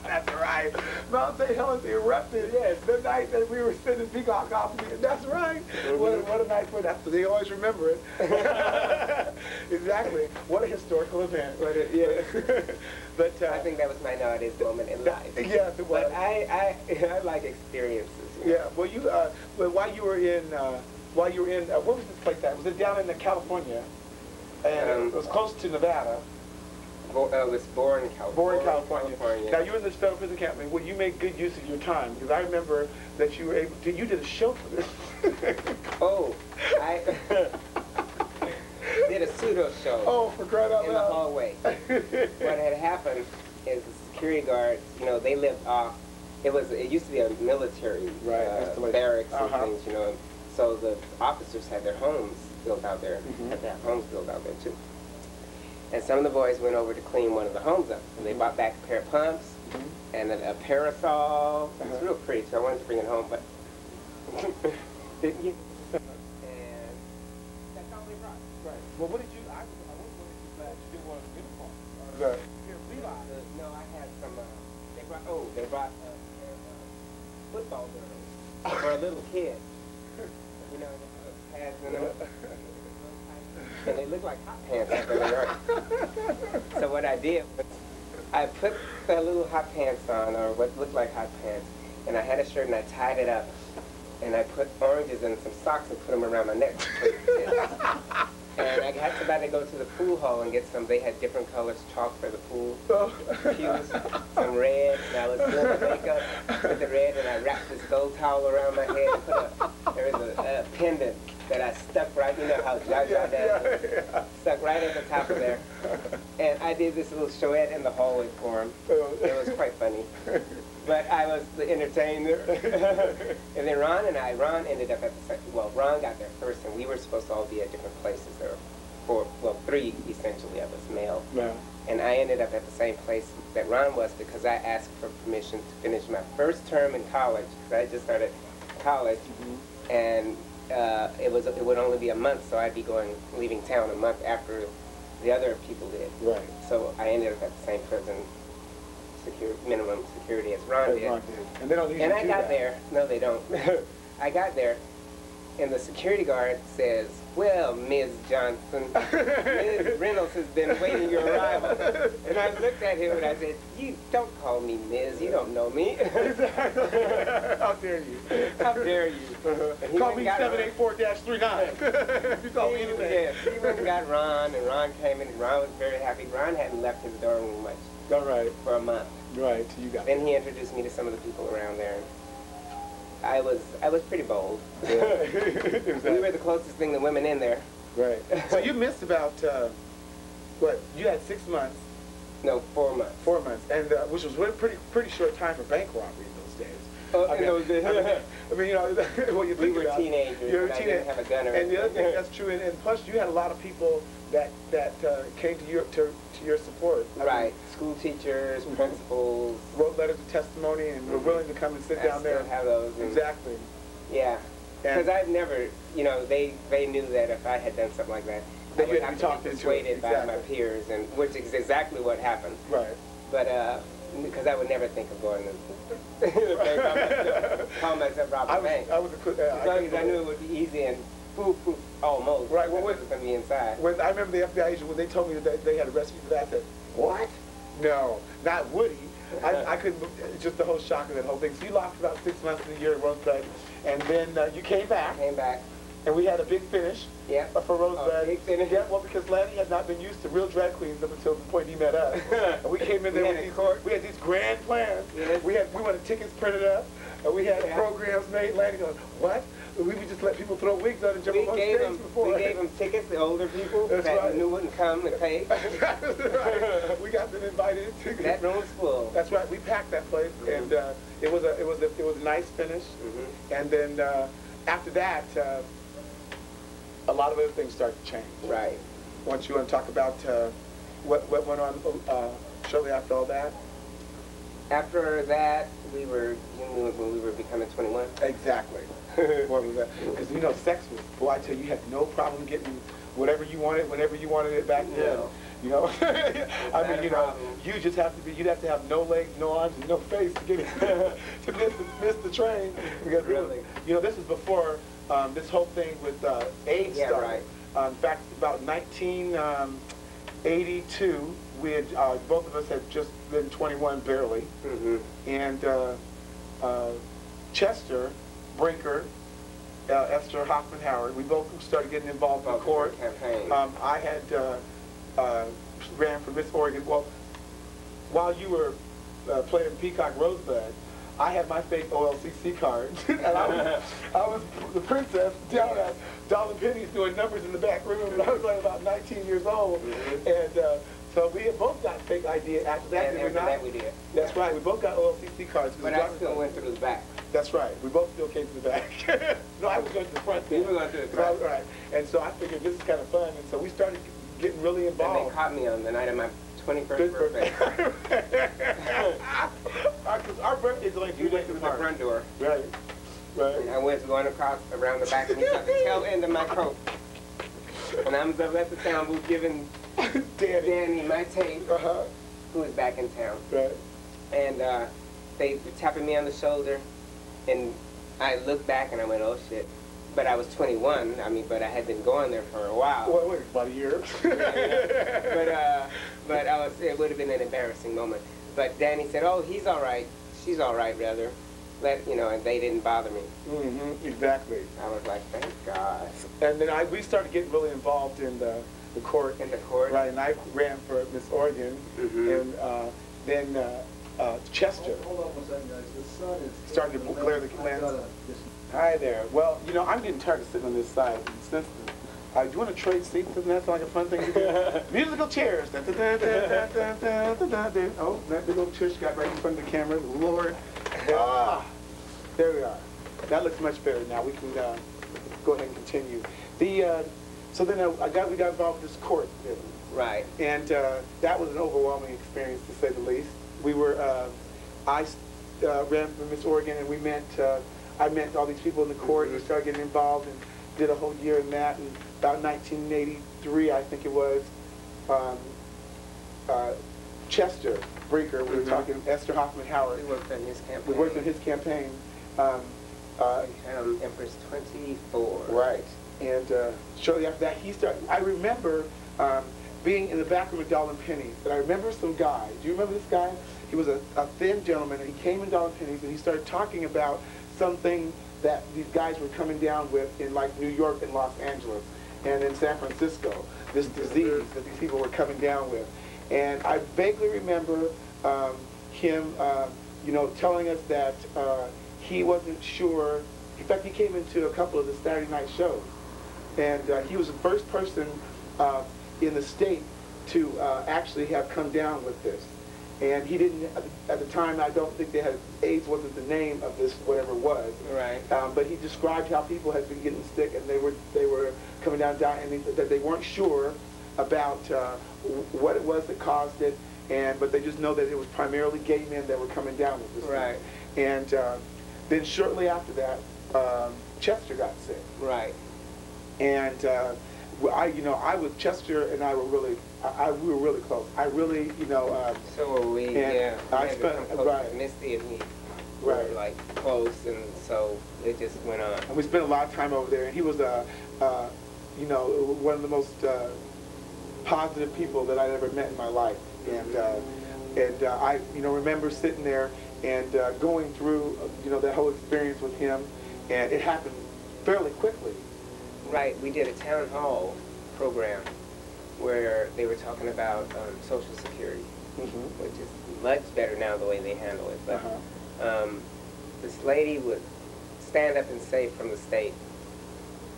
that's right. Mount St. Helens erupted. Yes. The night that we were sending Peacock off. That's right. What, a, what a night for that. They always remember it. exactly. What a historical event. What a- yeah. but uh, I think that was my nowadays moment in life. Yes, it was. But I, I, I like experiences. you know. Yeah. Well, you. Uh, well, while you were in, uh, while you were in, uh, what was this place at? Was it down in uh, California? And Um, it was close to Nevada. Bo- uh, was born in California. Born in California. California. Now you were in this federal prison camp. Well, you made good use of your time because I remember that you were able. To, you did a show for this. Oh, I did a pseudo show oh, for crying out in the hallway. what had happened is the security guards, you know, they lived off. It was. It used to be a military Right, uh, installation. barracks Uh-huh. and things, you know. So the officers had their homes built out there. Mhm. Had their homes built out there too. And some of the boys went over to clean one of the homes up, and they brought back a pair of pumps Mhm. and a, a parasol. It was Uh-huh. real pretty, so I wanted to bring it home, but didn't you? And that's all they brought. Right. Well, what did you? I, I was wondering if you glad you didn't want a uniform. The, they brought uh, uh, football girls for a little kid. You know, uh, pads and. And they look like hot pants after they are. So what I did was, I put the little hot pants on, or what looked like hot pants, and I had a shirt and I tied it up, and I put oranges in some socks and put them around my neck. And I had somebody go to the pool hall and get some. They had different colors chalk for the pool. Oh. Pews, some red, and I was doing the makeup with the red, and I wrapped this gold towel around my head and put a, there was a, a pendant that I stuck right, you know how Jaja yeah, does, yeah, yeah. stuck right at the top of there. And I did this little showette in the hallway for him. It was quite funny. But I was the entertainer. and then Ron and I, Ron ended up at the same, well, Ron got there first, and we were supposed to all be at different places. There were four, well, three essentially of us male. Yeah. And I ended up at the same place that Ron was because I asked for permission to finish my first term in college because I just started college, and uh, it was it would only be a month, so I'd be going leaving town a month after the other people did. Right. So I ended up at the same prison, secure minimum security as Ron did. Ron did. And they don't usually And I do got that. there. No, they don't. I got there, and the security guard says, "Well, Ms. Johnson, Ms. Reynolds has been waiting your arrival." And I looked at him and I said, "You don't call me Ms. You don't know me. How dare you? How dare you?" Uh-huh. He Call me seven eight four dash three nine. You call me anything. yes, he went and got Ron, and Ron came in, and Ron was very happy. Ron hadn't left his dorm room much All right. for a month. Right. You got. Then he introduced me to some of the people around there. I was I was pretty bold. it. We were the closest thing to women in there. Right. So you missed about uh, what? You had six months, No, four months. four months, and uh, which was a pretty pretty short time for bank robbery in those days. Oh, I mean, those days. I mean, I mean, you know, when you We were about, teenagers, a teenager. didn't have a gun or And the other thing that's true, and, and plus you had a lot of people that that uh, came to your to, to your support. I mean, Right. School teachers, principals. wrote letters of testimony and were willing to come and sit I down there. have those. Exactly. Yeah. Because I've never, you know, they they knew that if I had done something like that, That I would to have to be persuaded by my peers, and which is exactly what happened. Right. But uh, because I would never think of going to the bank, call myself, call myself rob I was bank. I was a. Uh, As long as I knew it would be easy and poof, poof, almost. Right, well, I when- was going to be inside. When I remember the FBI agent when they told me that they, had arrested me for that, I said, "What? No, not Woody." I, I couldn't. Just the whole shock of that whole thing. So you lost about six months in a year at Rosebud, and then uh, you came back, Came back. and we had a big finish Yeah. for Rosebud. A big finish? Yeah, well, because Lanny had not been used to real drag queens up until the point he met us. and we came in there with these, court. we had these grand plans. Yes. We had we wanted tickets printed up, And we had Yeah. programs made, Lanny going, what? We would just let people throw wigs on and jump We on gave them, before. we gave them tickets the older people That's that right. knew wouldn't come and pay. right. We got them invited to That room's full. That's right. We packed that place, Mhm. and uh, it was a it was a, it was a nice finish. Mhm. And then uh, after that, uh, a lot of other things started to change. Right. Once you want to talk about uh, what what went on uh, shortly after all that. After that, we were, you knew when we were becoming 21. Exactly. what was that? Because you know, sex was boy. I tell you, you had no problem getting whatever you wanted, whenever you wanted it back then. No. You know, I mean, you know, you just have to be. You'd have to have no legs, no arms, and no face to get it, to miss the, miss the train. Because Really? you know, this is before um, this whole thing with uh, AIDS Yeah, started. right. Um, in fact, about 1982, we had uh, both of us had just been 21 barely Mm-hmm. and uh, uh, Chester Brinker, uh, Esther Hoffman Howard. We both started getting involved in court. campaign. Um, I had uh, uh, ran for Miss Oregon. Well, while you were uh, playing Peacock Rosebud, I had my fake OLCC card, and I was, I was the princess down at Dollar Penny's doing numbers in the back room, and I was like about 19 years old, Mhm. and uh, so we had both got fake ID after that. And after not? that we did. That's right. We both got OLCC cards. But we I still went through the back. That's right. We both still came to the back. no, I was going to the front. You were going to the front. Right. And so I figured this is kind of fun, and so we started getting really involved. And they caught me on the night of my 21st Good birthday. Because our birthdays are like You went through the front door. Right. Right. And I was going across around the back and got the tail end of my coat. And I was up at the town booth giving Danny. Danny my tape, Uh-huh. who was back in town. Right. And uh, they were tapping me on the shoulder, and I looked back and I went, oh shit. But I was 21, I mean, but I had been going there for a while. Well, wait, about a year. but uh, but I was, it would have been an embarrassing moment. But Danny said, oh, he's all right. She's all right, rather. Let, you know, and they didn't bother me. hmm exactly. I was like, thank God. And then I, we started getting really involved in the, the court. In the court. Right, and I ran for Miss Oregon, mm -hmm. and uh, then uh, uh, Chester hold, hold the to clear the lens. Hi there. Well, you know, I'm getting tired of sitting on this side. Since uh, do you want to trade seats? Doesn't that like a fun thing to do? Musical chairs. Da, da, da, oh, that big old chair she got right in front of the camera. Lord. Ah. ah, there we are. That looks much better now. We can uh, go ahead and continue. The uh, so then uh, I got we got involved with this court. business. Right. And uh, that was an overwhelming experience, to say the least. We were, uh, I uh, ran for Miss Oregon, and we met, uh, I met all these people in the court, and we started getting involved, and did a whole year in that. And about 1983, I think it was, um, uh, Chester Brinker, we were Mhm. talking, Esther Hoffman Howard. We worked on his campaign. We worked on his campaign. Um, uh, Um, Empress 24. Right. And uh, shortly after that, he started. I remember um, being in the back room of Dahl and Penne's, and I remember some guy. Do you remember this guy? He was a, a thin gentleman, and he came in Dahl and Penne's, and he started talking about something that these guys were coming down with in like New York and Los Angeles and in San Francisco. This disease that these people were coming down with, and I vaguely remember um, him, uh, you know, telling us that uh, he wasn't sure. In fact, he came into a couple of the Saturday night shows and uh, he was the first person uh, in the state to uh, actually have come down with this. And he didn't, at the time, I don't think they had, AIDS wasn't the name of this, whatever it was. Right. Um, but he described how people had been getting sick and they were, they were coming down dying, and they, that they weren't sure about uh, what it was that caused it, and, but they just know that it was primarily gay men that were coming down with this. thing. Right. And uh, then shortly after that, um, Chester got sick. Right. And uh, I, you know, I was Chester and I were really, I, I we were really close. I really, you know, um, So were we, yeah. I We had spent- close. right. Misty and me Right. were like close, and so it just went on. and we spent a lot of time over there. And he was a, uh, you know, one of the most uh, positive people that I'd ever met in my life. And uh, and uh, I, you know, remember sitting there and uh, going through, uh, you know, that whole experience with him, and it happened fairly quickly. Right, we did a town hall program where they were talking about um, Social Security, Mm-hmm. which is much better now the way they handle it. But Uh-huh. um, this lady would stand up and say from the state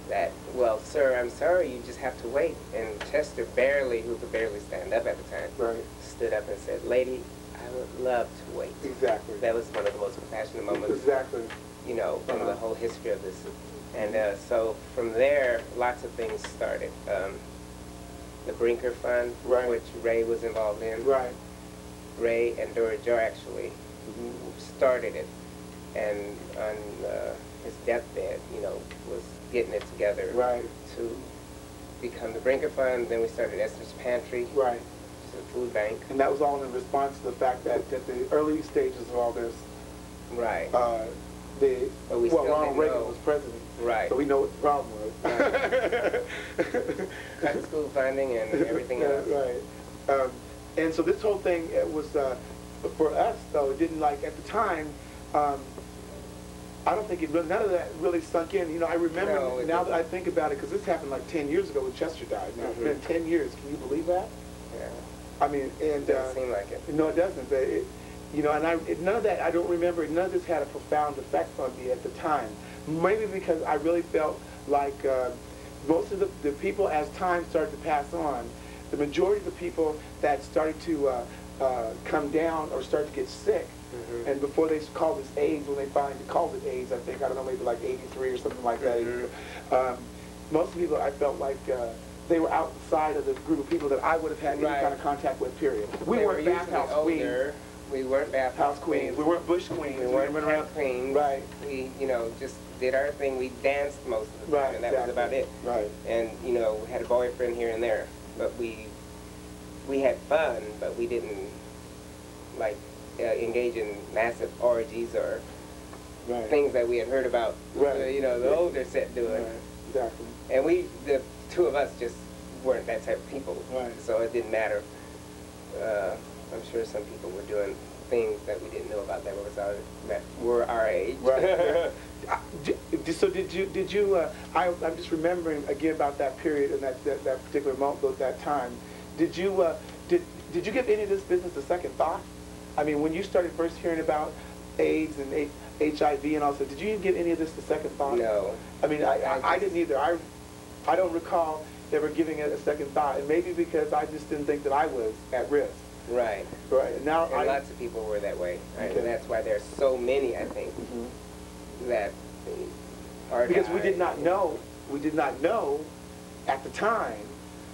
that, well, sir, I'm sorry, you just have to wait. And Chester barely, who could barely stand up at the time, Right. stood up and said, lady, I would love to wait. Exactly. That was one of the most compassionate moments, Exactly. you know, in the Uh-huh. whole history of this. And uh, so from there, lots of things started. Um, the Brinker Fund, Right. which Ray was involved in. Right. Ray and Dora Joe actually started it, and on uh, his deathbed, you know, was getting it together Right. to become the Brinker Fund. Then we started Esther's Pantry, Right. which is a food bank. And that was all in response to the fact that at the early stages of all this, Right, uh, the, well, Ronald Reagan know. was president. Right. So we know what the problem was. Cut school funding and everything else. Right. Um, and so this whole thing it was uh, for us though. It didn't like at the time. Um, I don't think it really, none of that really sunk in. You know, I remember No, now that I think about it because this happened like 10 years ago when Chester died. Now it's Mhm. been 10 years. Can you believe that? Yeah, I mean, and It doesn't uh, seem like it. no, it doesn't. But it, you know, and I it, none of that. I don't remember. None of this had a profound effect on me at the time. Maybe because I really felt like uh, most of the, the people, as time started to pass on, the majority of the people that started to uh, uh, come down or start to get sick, Mhm. and before they called this AIDS, when they finally called it AIDS, I think I don't know, maybe like '83 or something like that. Mhm. Um, most people, I felt like. Uh, they were outside of the group of people that I would have had any kind of contact with, period. We They weren't were bathhouse queens. We weren't bathhouse House queens. We weren't bush queens. We weren't running around queens. Right. We, you know, just did our thing. We danced most of the time, Right. and that exactly. was about it. Right. and you know we had a boyfriend here and there but we we had fun but we didn't like uh, engage in massive orgies or Right. things that we had heard about Right. uh, you know the older set doing Right. Exactly. and we the two of us just weren't that type of people Right. so it didn't matter uh, I'm sure some people were doing things that we didn't know about that was our that were our age Right. So did you, did you, uh, I, I'm just remembering again about that period and that, that, that particular moment, that time. Did you, uh, did, did you give any of this business a second thought? I mean, when you started first hearing about AIDS and H- HIV and all that, did you even give any of this a second thought? no I mean, I, I, I I didn't either. I, I don't recall ever giving it a second thought, and maybe because I just didn't think that I was at risk. right Right. Now and I. lots of people were that way right? Okay. and that's why there's so many I think Mhm. That are Because we did not know, we did not know at the time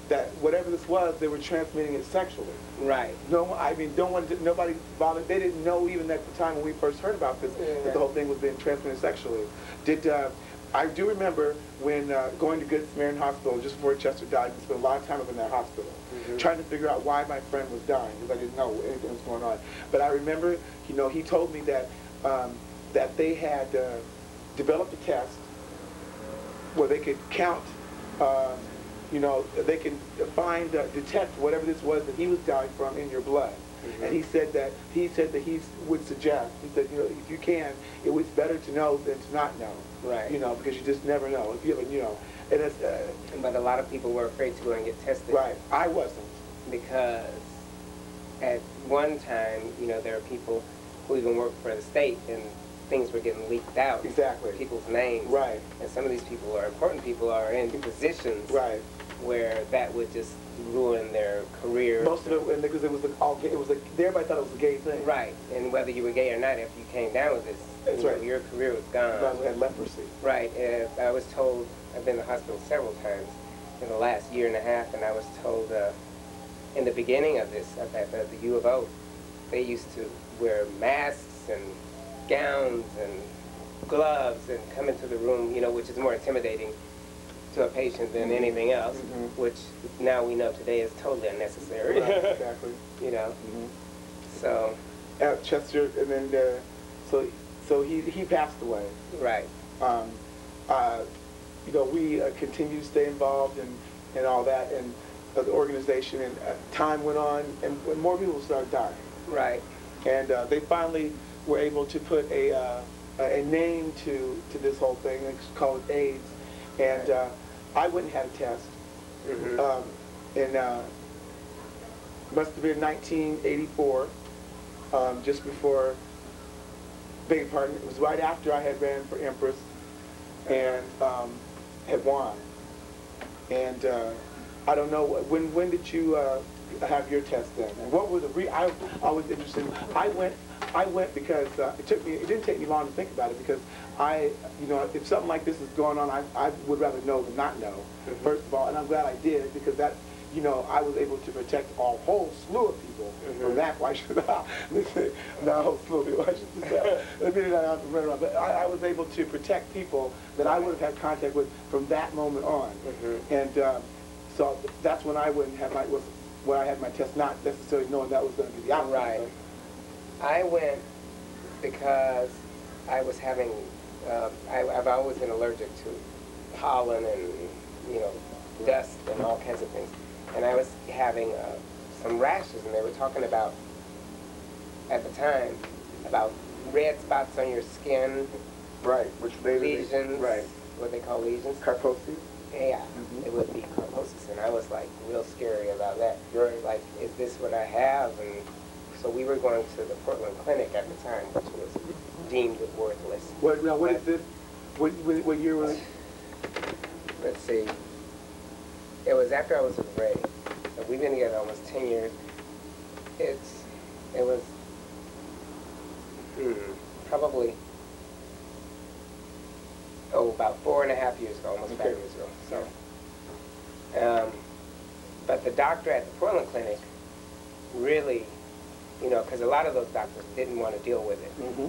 that whatever this was, they were transmitting it sexually. Right. No, I mean, no one, nobody bothered. They didn't know even at the time when we first heard about this Yeah. that the whole thing was being transmitted sexually. Did uh, I do remember when uh, going to Good Samaritan Hospital just before Chester died? We spent a lot of time up in that hospital Mhm. trying to figure out why my friend was dying because I didn't know anything was going on. But I remember, you know, he told me that um, that they had uh, developed a test where they could count, uh, you know, they can find, uh, detect whatever this was that he was dying from in your blood. Mhm. And he said that he said that he would suggest. He said, you know, if you can, it was better to know than to not know. Right. You know, because you just never know. If you, you know, and it's uh, But a lot of people were afraid to go and get tested. right. I wasn't. Because at one time, you know, there are people who even worked for the state and things were getting leaked out. Exactly. People's names. Right. And some of these people are important people are in positions Right. where that would just ruin their career. Most of it, because it was a, all, gay- it was a, everybody thought it was a gay thing. Right. And whether you were gay or not, if you came down with this, That's you know, right. your career was gone. Everybody had leprosy. Right. And I was told, I've been to the hospital several times in the last year and a half, and I was told uh, in the beginning of this, at the, at the U of O, they used to wear masks and gowns and gloves and come into the room, you know, which is more intimidating to a patient than Mhm. anything else, Mhm. which now we know today is totally unnecessary. Right, exactly. you know, hmm so, At Chester, and then uh, so so he he passed away. right. Um, uh, you know, we uh, continue to stay involved and and all that, and uh, the organization. And uh, time went on, and, more people started dying. Right. and uh, they finally were able to put a uh, a name to to this whole thing. It's called AIDS, and uh, I went and had a test, Mhm. um, and uh, must have been 1984, um, just before beg your pardon, it was right after I had ran for Empress and um, had won. And uh, I don't know, when, when did you uh, have your test then? And what were the, re- I, I was interested, I went, I went because uh, it took me, it didn't take me long to think about it because I, you know, if something like this is going on, I, I would rather know than not know, first of all, and I'm glad I did because that, you know, I was able to protect a whole slew of people from that. Why should I? Not a whole slew of people. I should say. Let me not have to run around. But I, I was able to protect people that I would have had contact with from that moment on. Mhm. And um, so that's when I wouldn't have my was when I had my test, not necessarily knowing that was going to be the outcome. Right. I went because I was having, um, I, I've always been allergic to pollen and, you know, dust and all kinds of things. And I was having uh, some rashes, and they were talking about, at the time, about red spots on your skin, Right. Which later they- lesions, Right. what they call lesions. Kaposi's. Yeah, Mhm. it would be Kaposi's, and I was like real scary about that. Right. Like, is this what I have? And so we were going to the Portland Clinic at the time, which was deemed worthless. What now? What is this? What, what, what year was it? Let's see. It was after I was with Ray. So we've been together almost 10 years. It's, it was, hmm, probably, oh, about four and a half years ago, almost five years ago. So, um, but the doctor at the Portland Clinic really, you know, because a lot of those doctors didn't want to deal with it. Mm-hmm.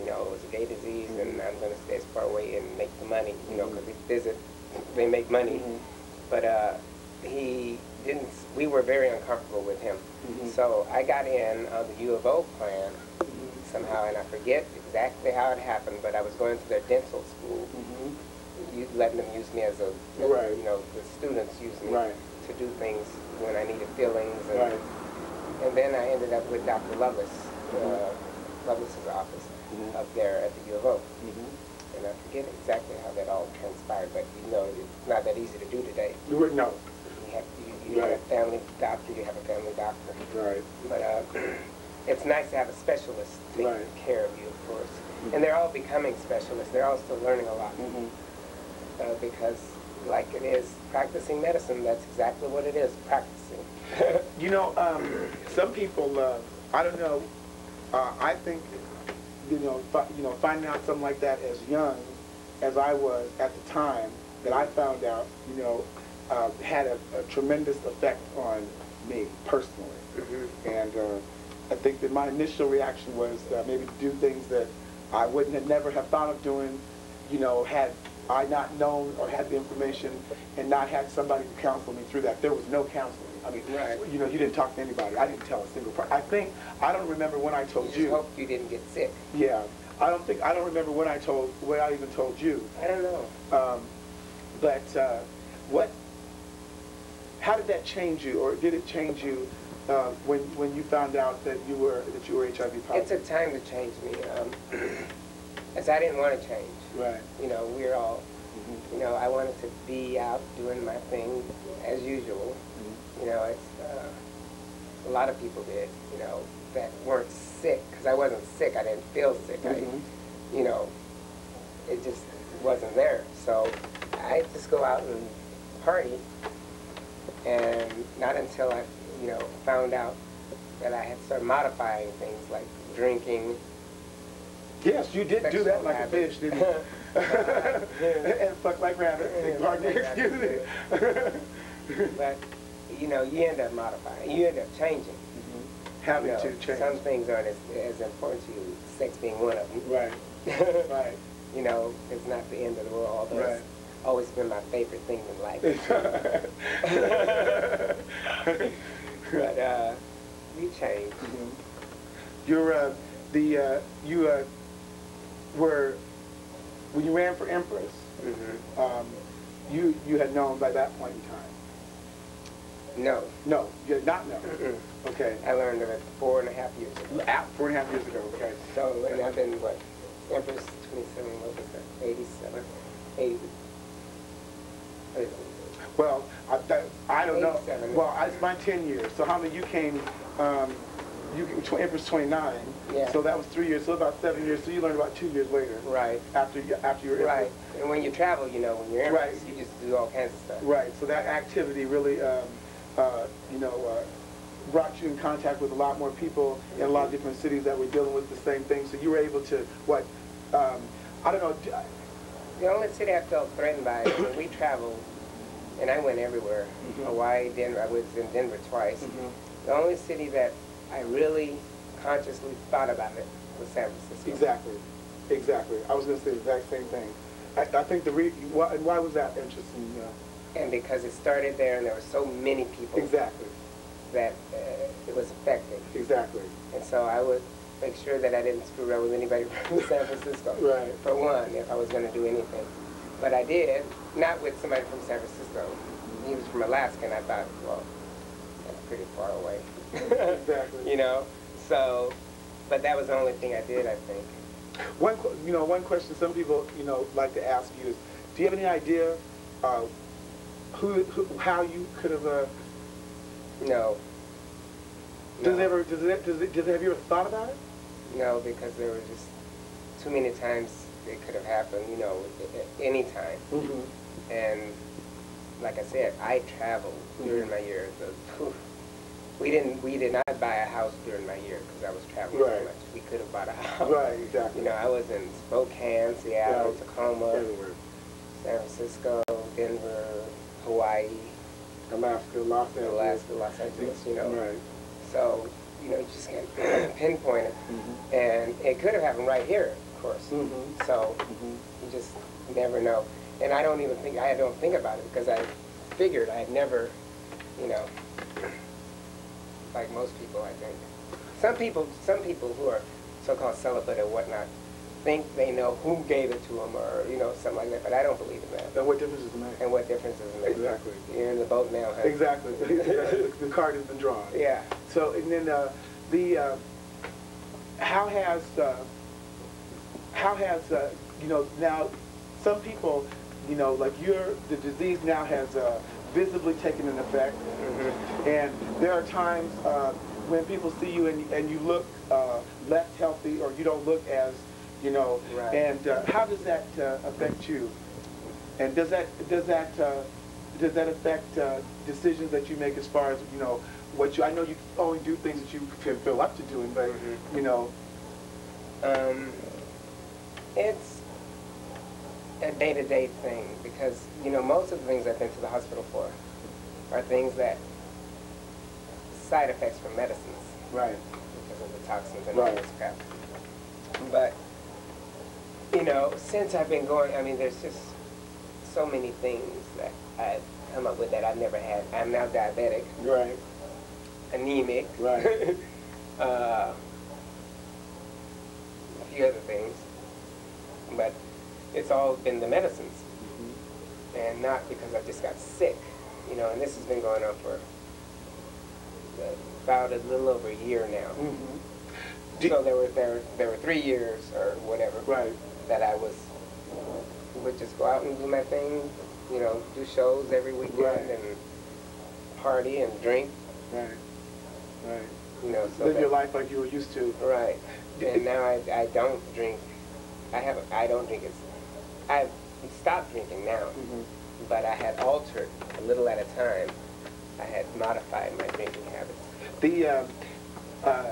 You know, it was a gay disease, and I'm going to stay as far away and make the money. You know, because they visit, they make money. Mhm. But uh, he didn't. We were very uncomfortable with him. So I got in on the U of O plan somehow, and I forget exactly how it happened. But I was going to their dental school, Mm-hmm. letting them use me as a, Right. you know, the students use me Right. to do things when I needed fillings. And, Right. And then I ended up with Dr. Lovelace, uh, Mhm. Lovelace's office Mhm. up there at the U of O. Mm-hmm. And I forget exactly how that all transpired, but you know, it's not that easy to do today. You would know. You have, you, you have a family doctor, you have a family doctor. Right. But uh, it's nice to have a specialist take Right. care of you, of course. And they're all becoming specialists. They're all still learning a lot. Mm-hmm. Uh, because, like it is practicing medicine, that's exactly what it is, practicing. You know, um, some people, uh, I don't know, uh, I think, you know, you know, finding out something like that as young as I was at the time that I found out, you know, uh, had a, a tremendous effect on me personally. Mhm. And uh, I think that my initial reaction was uh, maybe to do things that I wouldn't have never have thought of doing, you know, had I not known or had the information and not had somebody to counsel me through that. There was no counseling. I mean, Right. you know, you didn't talk to anybody. I didn't tell a single person. I think, I don't remember when I told you. you. hope you didn't get sick. Yeah. I don't think, I don't remember when I told, when I even told you. I don't know. Um, but uh, what, how did that change you, or did it change you uh, when when you found out that you were that you were HIV positive? It took time to change me. Um, as I didn't want to change. right. You know, we're all, Mhm. you know, I wanted to be out doing my thing as usual. Mhm. You know, it's, uh, a lot of people did, you know, that weren't sick, because I wasn't sick, I didn't feel sick. Mhm. I, you know, it just wasn't there. So I just go out and party, and not until I, you know, found out that I had started modifying things like drinking, Yes, you did do that like a habits. fish, didn't you? and fuck like rabbits. Yeah, Pardon me, like excuse me. but, you know, you end up modifying, you end up changing. Mhm. Having You know, to change. Some things aren't as, as important to you, sex being one of them. Right. Right. You know, it's not the end of the world, although Right. it's always been my favorite thing in life. but uh, we changed. Mhm. You're uh, the uh, you uh, were when you ran for Empress. hmm Um, you you had known by that point in time. No. No, you had not known. Mm-mm. Okay. I learned of it four and a half years ago. Out four and a half years ago. Okay. So, and I've been, what, Empress 27, what was that, 87, 80. what is it? Well, I, that, I don't know. Well, it's my ten years. So how many you came? Um, you, tw- April's 29. Yeah. So that was three years, so about seven years, so you learned about two years later. Right. After, you- after your Right. And when you travel, you know, when you're in, Right. you just do all kinds of stuff. Right, so that activity really, um, uh, you know, uh, brought you in contact with a lot more people in a lot of different cities that were dealing with the same thing. So you were able to, what, um, I don't know, d- The only city I felt threatened by when we traveled, and I went everywhere. Mhm. Hawaii, Denver. I was in Denver twice. Mhm. The only city that I really consciously thought about it was San Francisco. exactly, exactly. I was going to say the exact same thing. I, I think the re, why, and why was that interesting? Uh, And because it started there, and there were so many people exactly, that uh, it was affecting. exactly. And so I would make sure that I didn't screw around with anybody from San Francisco. Right. For one, if I was going to do anything. But I did, not with somebody from San Francisco. He was from Alaska, and I thought, well, that's pretty far away. Exactly. you know? So, but that was the only thing I did, I think. One, you know, one question some people, you know, like to ask you is, do you have any idea uh, who, who, how you could have, uh, No. does No. it ever, does it, does it, does it, have you ever thought about it? No, because there were just too many times it could have happened, you know, any time. Mm-hmm. And like I said, I traveled during my years. Of. We didn't, we did not buy a house during my year because I was traveling Right. so much. We could have bought a house. Right, exactly. You know, I was in Spokane, Seattle, Right. Tacoma, Everywhere. San Francisco, Denver, Hawaii, Alaska, Los Angeles. Alaska, Los Angeles. You know, Right. so you know, you just can't pinpoint it. Mm-hmm. And it could have happened right here, of course. Mm -hmm. So Mhm. you just never know. And I don't even think, I don't think about it because I figured I'd never, you know, like most people, I think. Some people, some people who are so-called celibate or whatnot think they know who gave it to them or, you know, something like that, but I don't believe in that. And what difference does it make? And what difference does it make? Exactly. You're in the boat now, huh? Exactly. the, card has been drawn. Yeah. So, and then uh, the, uh, how has, uh, how has, uh, you know, now, some people, you know, like you're, the disease now has uh, visibly taken an effect. Mhm. And there are times uh, when people see you and, and you look uh, less healthy or you don't look as, you know, Right. and uh, how does that uh, affect you? And does that, does that, uh, does that affect uh, decisions that you make as far as, you know, what you, I know you only do things that you can feel up to doing, but, Mhm. you know, Um, it's a day-to-day thing because, you know, most of the things I've been to the hospital for are things that side effects from medicines right, because of the toxins and all this crap. But, you know, since I've been going, I mean, there's just so many things that I've come up with that I've never had. I'm now diabetic, right, anemic. Right. uh, a few other things. But it's all been the medicines. And not because I just got sick. You know, and this has been going on for about a little over a year now. Mhm. So there were there there were three years or whatever right, that I was would just go out and do my thing, you know, do shows every weekend Right. and party and drink, right, right. you know. So Live that- your life like you were used to. Right. And now I, I don't drink. I have I don't drink as I've stopped drinking now, Mhm. but I had altered a little at a time. I had modified my drinking habits. The, um, uh,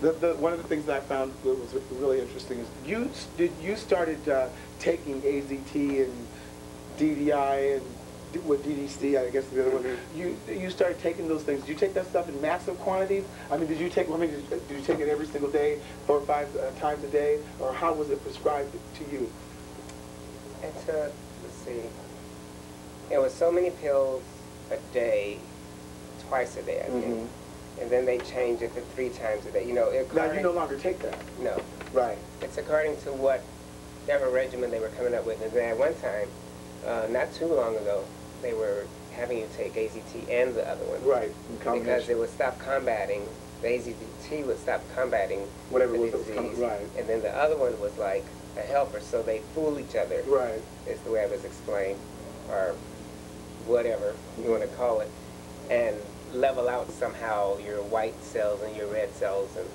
the, the, one of the things that I found that was really interesting is you, did, you started uh, taking AZT and DDI and what DDC, I guess the other one. You, you started taking those things. Did you take that stuff in massive quantities? I mean, did you take, I mean, did, did you take it every single day, four or five uh, times a day? Or how was it prescribed to you? And took, let's see, it was so many pills a day, twice a day, I think. Mhm. And then they changed it to three times a day. You know, it Now, you no longer take that. no. Right. It's according to what whatever regimen they were coming up with. And then at one time, uh, not too long ago, they were having you take AZT and the other one. Right. Because it would stop combating, the AZT would stop combating Whatever the it was was disease. right. And then the other one was like a helper, so they fool each other, Right. is the way I was explained, or whatever you want to call it. And level out somehow your white cells and your red cells and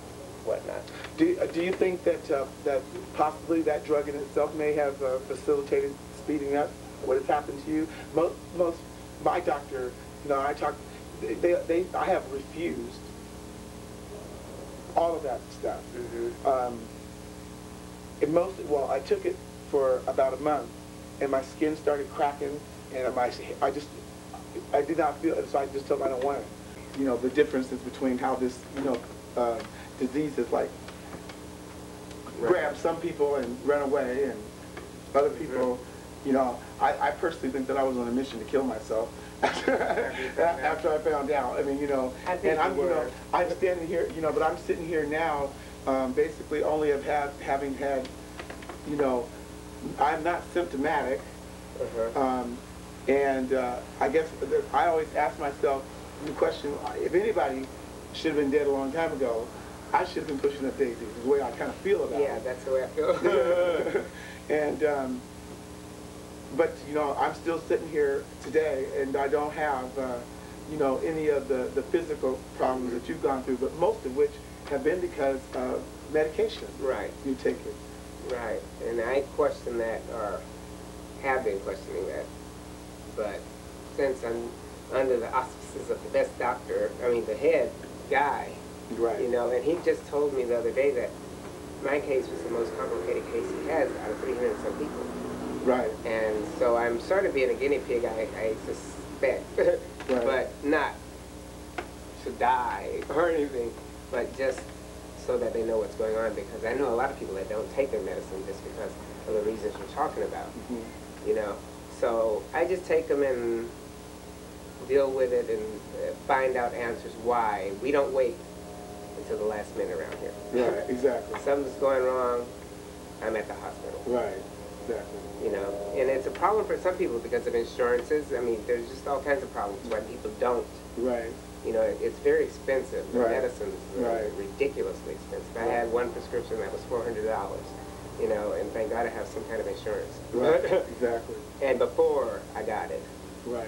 whatnot. Do, uh, do you think that, uh, that possibly that drug in itself may have uh, facilitated speeding up what has happened to you? Most, most, my doctor, you know, I talk, they, they, they I have refused all of that stuff. Mm-hmm. Um, it most, well, I took it for about a month, and my skin started cracking, and my, I just, I did not feel it, so I just told them I don't want it. You know, the differences between how this, you know, uh, disease is like Right. grab some people and run away, and other people, you know, I, I personally think that I was on a mission to kill myself after, after I found out. I mean, you know, I and I'm, you you know. I'm standing here, you know, but I'm sitting here now, um, basically only of have, having had, you know, I'm not symptomatic, Uh-huh. um, and uh, I guess I always ask myself the question: if anybody should have been dead a long time ago, I should have been pushing up daisies. Is the way I kind of feel about Yeah, it. Yeah, that's the way I feel. and um, but you know, I'm still sitting here today, and I don't have uh, you know any of the the physical problems that you've gone through, but most of which have been because of medication. right, You take it. right. And I question that, or have been questioning that. But since I'm under the auspices of the best doctor, I mean the head guy, Right. you know, and he just told me the other day that my case was the most complicated case he has out of 300 and some people. Right. And so I'm sort of being a guinea pig, I, I suspect, Right. but not to die or anything, but just so that they know what's going on because I know a lot of people that don't take their medicine just because of the reasons you're talking about, Mhm. you know. So I just take them and deal with it and uh, find out answers why. We don't wait until the last minute around here. Right. Exactly. If something's going wrong, I'm at the hospital Right. Exactly. you know, and it's a problem for some people because of insurances. I mean, there's just all kinds of problems why people don't. Right. You know, it- it's very expensive. The Right. medicine's uh, Right. ridiculously expensive. I had one prescription that was four hundred dollars. You know, and thank God I have some kind of insurance. Right. exactly. and before I got it, Right.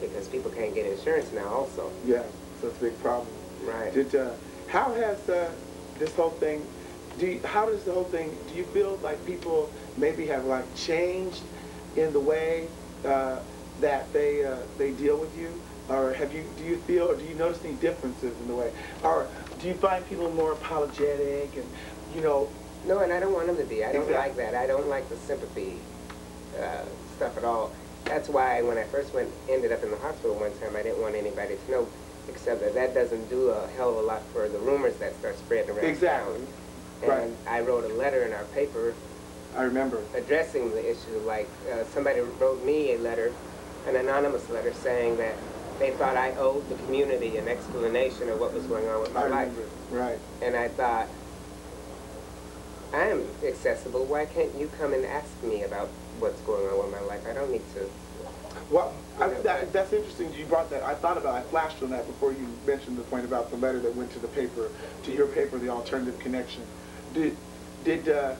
because people can't get insurance now, also. Yeah. So it's a big problem. Right. Did uh, how has uh, this whole thing? Do you, how does the whole thing? Do you feel like people maybe have like changed in the way uh, that they uh, they deal with you, or have you? Do you feel or do you notice any differences in the way, or do you find people more apologetic and you know? No, and I don't want them to be. I don't Exactly. like that. I don't like the sympathy uh, stuff at all. That's why when I first went, ended up in the hospital one time, I didn't want anybody to know, except that that doesn't do a hell of a lot for the rumors that start spreading around Exactly. town. Right. And I wrote a letter in our paper I remember. addressing the issue. Like uh, somebody wrote me a letter, an anonymous letter, saying that they thought I owed the community an explanation of what was going on with my life. Right. And I thought, I am accessible. Why can't you come and ask me about what's going on with my life? I don't need to. Well, I, that, that's interesting you brought that. I thought about, I flashed on that before you mentioned the point about the letter that went to the paper, to your paper, the Alternative Connection. Did, did, uh,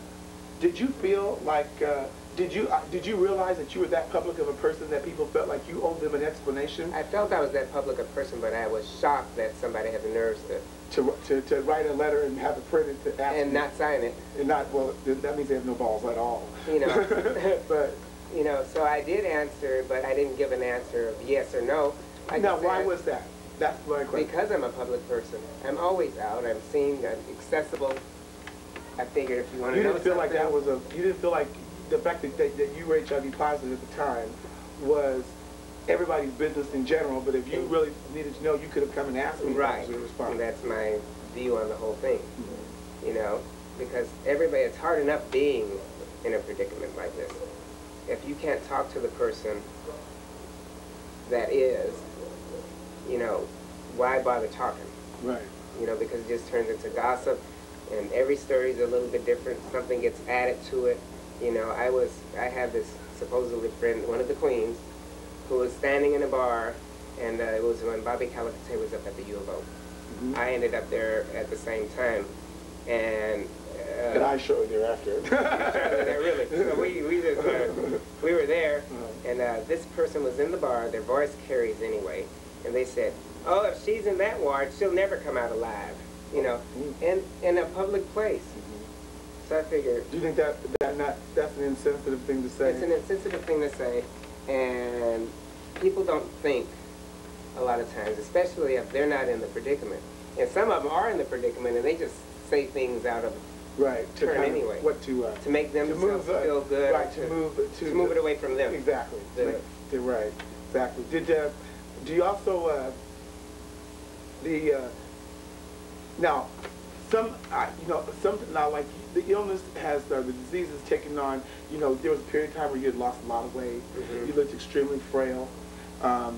did you feel like, uh, did you, uh, did you realize that you were that public of a person that people felt like you owed them an explanation I felt I was that public a person, but I was shocked that somebody had the nerves to to, to, to write a letter and have it printed to ask and you- not sign it. and not, well, that means they have no balls at all. You know. but, You know, so I did answer, but I didn't give an answer of yes or no. I now, why was that? That's my question. Because I'm a public person. I'm always out. I'm seen. I'm accessible. I figured if you want to You know didn't feel like that was a, you didn't feel like the fact that, that, that you were HIV positive at the time was everybody's business in general, but if you really needed to know, you could have come and asked me. Right. And that's my view on the whole thing. Mhm. You know, because everybody, it's hard enough being in a predicament like this. If you can't talk to the person that is, you know, why bother talking? Right. You know, because it just turns into gossip, and every story is a little bit different. Something gets added to it. You know, I was, I have this supposedly friend, one of the queens, who was standing in a bar, and uh, it was when Bobby Calicote was up at the U of O. Mhm. I ended up there at the same time, and uh, And I showed thereafter. yeah, really. So we we just uh, we were there, Uh-huh. and uh, this person was in the bar. Their voice carries anyway, and they said, oh, if she's in that ward, she'll never come out alive, you know, in, in a public place. So I figured, Do you think that, that not, that's an insensitive thing to say? it's an insensitive thing to say, and people don't think a lot of times, especially if they're not in the predicament. And some of them are in the predicament, and they just say things out of, Right, to turn anyway. what to, uh, to make to move, uh, feel good. Right, to move, to. to move it away from them. Exactly. The- Right, to- right, exactly. Did, uh, do you also, uh, the, uh, now, some, I, you know, some, now like, the illness has, uh, the disease is taking on, you know, there was a period of time where you had lost a lot of weight. Mhm. You looked extremely frail. Um,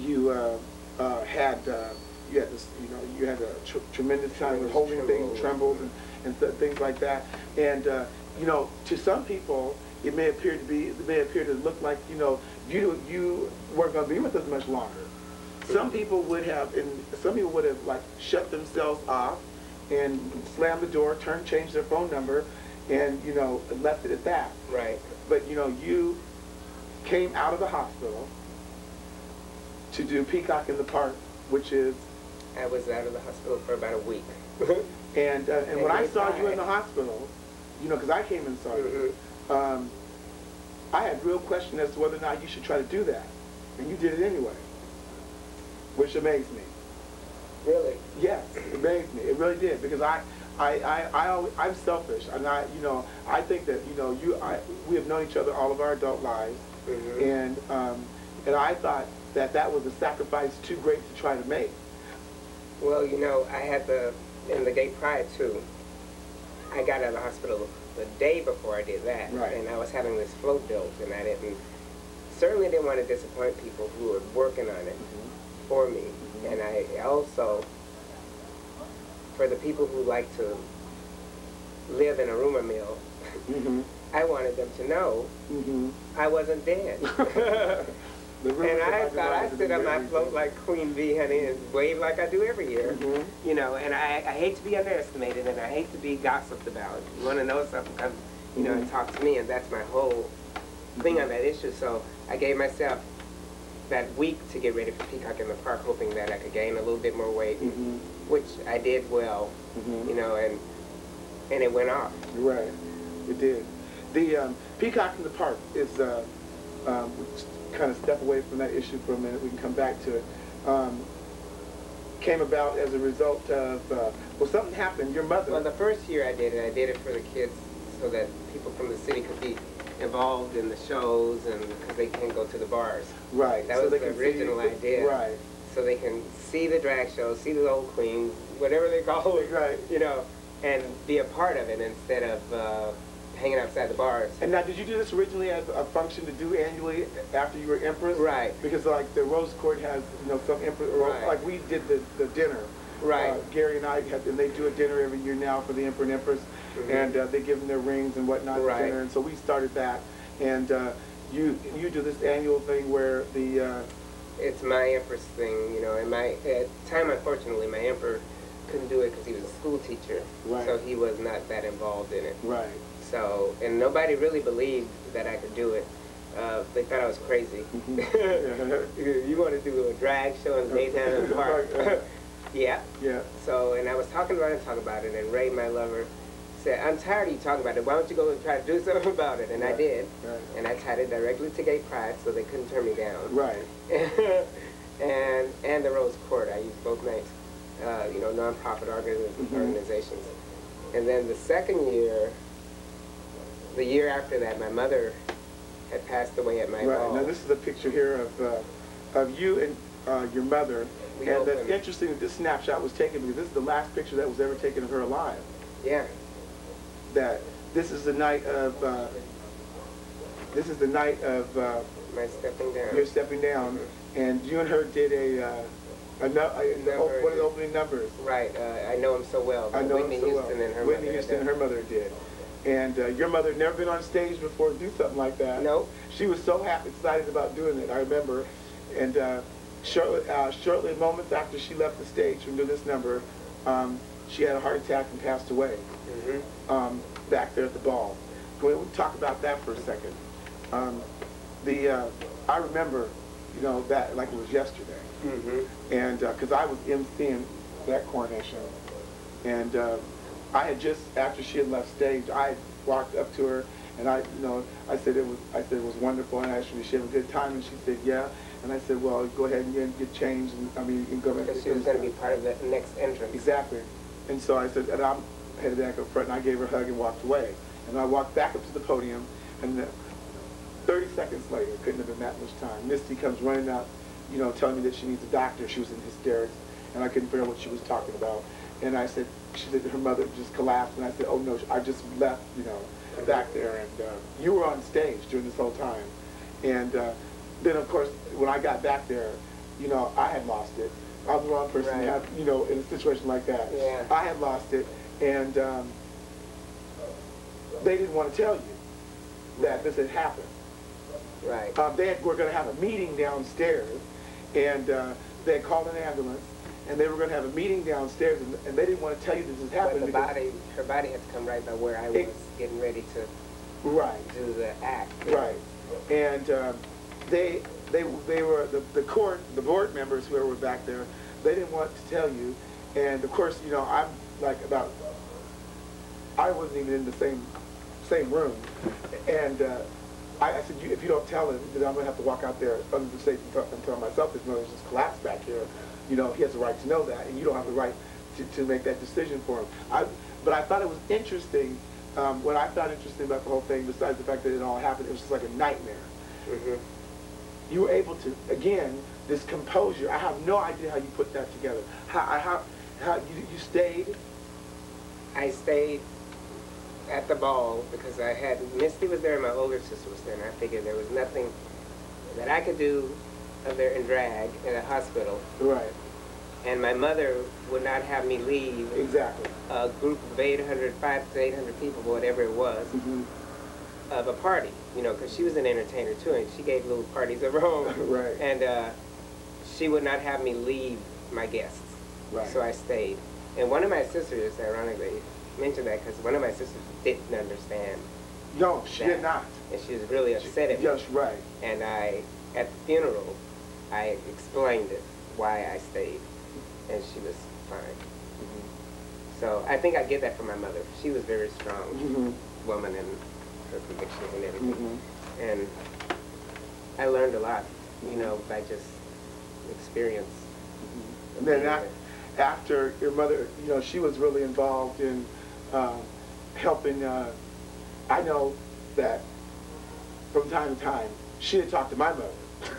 you, uh, uh, had, uh, you had this, you know, you had a tr- tremendous time with holding things, tremble. trembles and, and th- things like that. And, uh, you know, to some people, it may appear to be, it may appear to look like, you know, you, you weren't gonna be with us much longer. Some people would have, and some people would have like shut themselves off and slammed the door, turned, changed their phone number, and, you know, left it at that. Right. But, you know, you came out of the hospital to do Peacock in the Park, which is, I was out of the hospital for about a week. and, uh, and when I And saw you in the hospital, you know, because I came and saw you, Mhm. um, I had real question as to whether or not you should try to do that. And you did it anyway, which amazed me. Really? Yes, it amazed me. It really did because I, I, I, I always, I'm selfish, and I, you know, I think that you know, you, I, we have known each other all of our adult lives, Mhm. and um, and I thought that that was a sacrifice too great to try to make. Well, you know, I had the, in the gay prior to, I got out of the hospital the day before I did that. Right. And I was having this float built and I didn't, certainly didn't want to disappoint people who were working on it for me. And I also, for the people who like to live in a rumor mill, Mm-hmm. I wanted them to know Mm-hmm. I wasn't dead. And I thought I'd sit on my float like Queen Bee, honey, and wave like I do every year. Mhm. You know, and I, I hate to be underestimated and I hate to be gossiped about. You want to know something, come, you know, and Mhm. talk to me, and that's my whole thing on that issue. So I gave myself that week to get ready for Peacock in the Park, hoping that I could gain a little bit more weight, Mhm. which I did well, Mhm. you know, and and it went off. Right. It did. The um, Peacock in the Park is, uh, um, kind of step away from that issue for a minute. We can come back to it. Um, came about as a result of, uh, well, something happened. Your mother. Well, the first year I did it, I did it for the kids so that people from the city could be involved in the shows and because they can't go to the bars. right. That so was the can see- original idea. Right. So they can see the drag shows, see the old queens, whatever they call it, Right. you know, and be a part of it instead of uh, hanging outside the bars. And now, did you do this originally as a function to do annually after you were Empress? Right. Because like the Rose Court has, you know, some Empress, Right. like we did the, the dinner. Right. Uh, Gary and I had, and they do a dinner every year now for the Emperor and Empress, And uh, they give them their rings and whatnot Right. dinner, and so we started that. And uh, you you do this annual thing where the uh, It's my empress thing, you know, and my, at the time, unfortunately, my emperor couldn't do it because he was a school teacher. Right. So he was not that involved in it. right. So, and nobody really believed that I could do it. Uh, they thought I was crazy. Mhm. you you want to do a drag show in the daytime in the park? Yeah. Yeah. So, and I was talking about it and talking about it, and Ray, my lover, said, I'm tired of you talking about it. Why don't you go and try to do something about it? And I did. Right. And I tied it directly to Gay Pride so they couldn't turn me down. Right. and and the Rose Court. I used both names. Uh, you know, nonprofit Mhm. organizations. And then the second year, the year after that, my mother had passed away at my Right. ball. Now this is a picture here of uh, of you and uh, your mother, We and that's interesting that this snapshot was taken because this is the last picture that was ever taken of her alive. yeah. That this is the night of uh, this is the night of uh, My stepping down. your stepping down, and you and her did a. Uh, a, no, a, Number. one of the opening numbers. Right. Uh, I know him so well. I know Whitney him so Houston well. and her Whitney mother. Houston and her mother did. And uh, your mother had never been on stage before to do something like that. Nope. She was so happy, excited about doing it. I remember. And uh, shortly, uh, shortly, moments after she left the stage from doing this number, um, she had a heart attack and passed away hmm um, back there at the ball. Can we talk about that for a second? Um, the uh, I remember you know, that like it was yesterday. Mm-hmm. And because I was emceeing that coronation, and uh, I had just after she had left stage, I walked up to her and I, you know, I said it was, I said it was wonderful, and I asked her did she have a good time, and she said yeah, and I said well go ahead and get, get changed, and I mean you can go back. Because she was going to be part of the next entrance. Exactly. And so I said, and I'm headed back up front, and I gave her a hug and walked away. And I walked back up to the podium, and then 30 seconds later, couldn't have been that much time, Misty comes running up, you know, telling me that she needs a doctor. She was in hysterics, and I couldn't figure out what she was talking about. And I said, she said her mother just collapsed, and I said, oh no, I just left, you know, back there, and uh, you were on stage during this whole time. And uh, then, of course, when I got back there, you know, I had lost it. I was the wrong person Right. to have, you know, in a situation like that. Yeah. I had lost it, and um, they didn't want to tell you that this had happened. Right. Um, they had, were going to have a meeting downstairs, and uh, they had called an ambulance, and they were going to have a meeting downstairs, and, and they didn't want to tell you this had happened. But the body, her body had to come right by where I was It- getting ready to Right. do the act. Right. And um, they, they, they were, the, the court, the board members, whoever were back there, they didn't want to tell you. And of course, you know, I'm like about, I wasn't even in the same, same room. And uh, I, I said, you, if you don't tell him, then I'm gonna have to walk out there under the state and tell, and tell myself his mother's just collapsed back here. You know, he has the right to know that, and you don't have the right to, to make that decision for him. I, but I thought it was interesting, um, what I found interesting about the whole thing, besides the fact that it all happened, it was just like a nightmare. hmm You were able to, again, this composure, I have no idea how you put that together. How, I- how, how you, you stayed, I stayed at the ball because I had, Misty was there and my older sister was there, and I figured there was nothing that I could do other in drag in a hospital. right, And my mother would not have me leave exactly. a group of 800, 5 to 800 people, whatever it was, Mhm. of a party, you know, because she was an entertainer too, and she gave little parties of her own. Right. And uh, she would not have me leave my guests. Right. So I stayed. And one of my sisters, ironically, mentioned that because one of my sisters didn't understand. No, she did not. And she was really upset at me. Yes, right. And I, at the funeral, I explained it, why I stayed. And she was fine. So I think I get that from my mother. She was very strong Mhm. woman in her convictions and everything. Mhm. And I learned a lot, you know, by just experience. And then after your mother, you know, she was really involved in um, helping. Uh, I know that from time to time she had talked to my mother,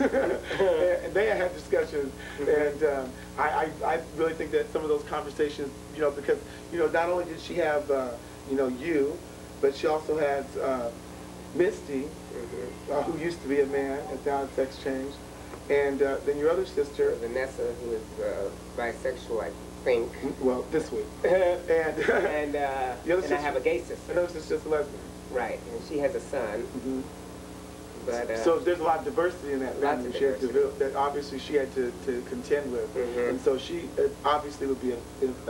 and they had had discussions. And um, I, I, I really think that some of those conversations, you know, because you know, not only did she have, uh, you know, you, but she also had uh, Misty, Mhm. uh, who used to be a man at Down Sex Change, and uh, then your other sister, Vanessa, who is uh, bisexual, I think. Well, this week, and and uh, The other and I have a gay sister. those is just a lesbian. Right, and she has a son. But uh, so there's a lot of diversity in that family. She had to, that obviously she had to, to contend with, Mhm. and so she uh, obviously would be a,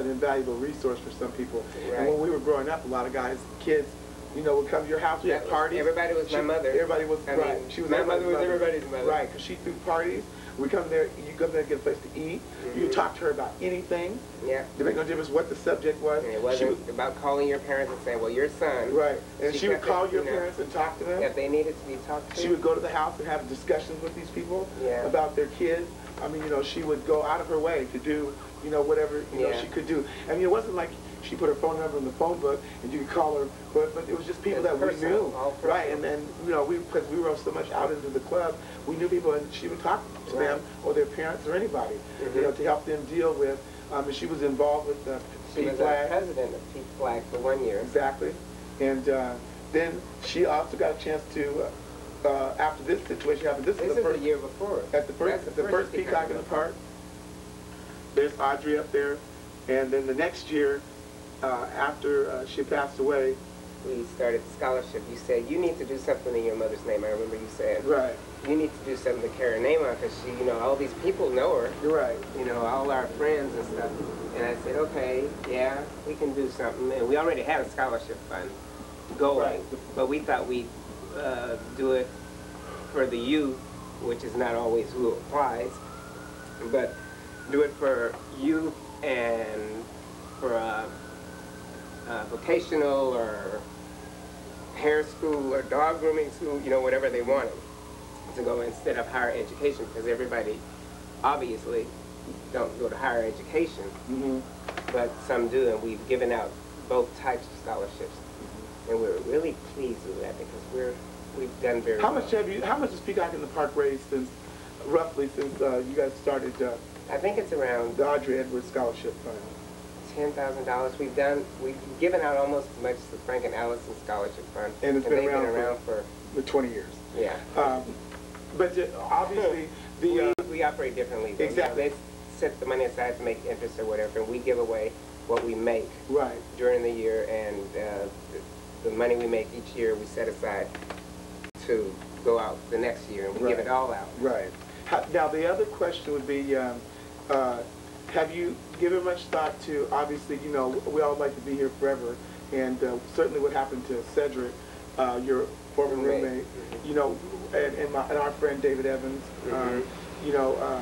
an invaluable resource for some people. And when we were growing up, a lot of guys, kids, you know, would come to your house. We had parties. everybody was my She- mother. Everybody was I right. mean, she was my mother was everybody's mother. Right, because she threw parties. We come there, you come there and get a place to eat. You Mhm. talk to her about anything. yeah, It make no difference what the subject was. and it wasn't was- about calling your parents and saying, "Well, your son." right, and She she, would call your you know, parents and talk to them. If they needed to be talked to. She would go to the house and have discussions with these people Yeah. about their kids. I mean, you know, she would go out of her way to do, you know, whatever, you know, she could do. I mean, it wasn't like she put her phone number in the phone book and you could call her, but, but it was just people that we personal, knew. right? and then, you know, we, because we were so much out into the club, we knew people and she would talk to Right. them or their parents or anybody, Mhm. you know, to help them deal with, um, and she was involved with the She P was flag. president of Pete Flag for one year. Exactly. And uh, then she also got a chance to, uh, uh, after this situation happened, this, This is the the year before. at the first, at the first Peacock in the Park. There's Audria up there. And then the next year, uh, after uh, she passed away, We started the scholarship. You said you need to do something in your mother's name. I remember you said right, you need to do something to carry her name because she, you know, all these people know her. you're right. you know, all our friends and stuff. And I said, okay, yeah, we can do something. And we already had a scholarship fund going, Right. but we thought we'd uh, do it for the youth which is not always who applies, but do it for youth and for uh, uh, vocational or hair school or dog grooming school, you know, whatever they wanted to go instead of higher education because everybody obviously don't go to higher education, Mm-hmm. but some do, and we've given out both types of scholarships, and we're really pleased with that because we're we've done very How well. much have you? How much has Peacock in the Park raised since, roughly, since uh, you guys started uh, I think it's around the Audria Edwards Scholarship Fund? Ten thousand dollars. We've done we've given out almost as much as the Frank and Allison Scholarship Fund, And it's been they've around been for- around for, For 20 years. yeah. Um, but obviously, the we, uh, we operate differently. though. Exactly. They set the money aside to make interest or whatever, and we give away what we make right. during the year, and uh, the, the money we make each year we set aside to go out the next year, and we give it all out. Right. Ha- Now, the other question would be, um, uh, have you given much thought to, obviously, you know, we all like to be here forever, and uh, certainly what happened to Cedric, uh, your former Roommate. roommate, you know, and, and, my, and our friend David Evans, uh, Mhm. you know, uh,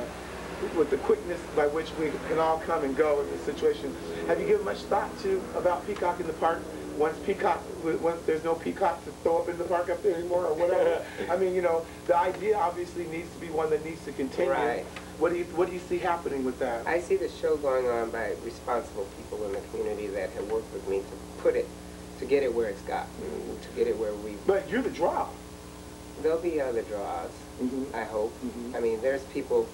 with the quickness by which we can all come and go in this situation, have you given much thought to about Peacock in the park? Once Peacock, once there's no Peacock to throw up in the park up there anymore, or whatever. I mean, you know, the idea obviously needs to be one that needs to continue. Right. What do you What do you see happening with that? I see the show going on by responsible people in the community that have worked with me to put it, to get it where it's got, to get it where we. but you're the draw. There'll be other draws, Mhm. I hope. Mhm. I mean, there's people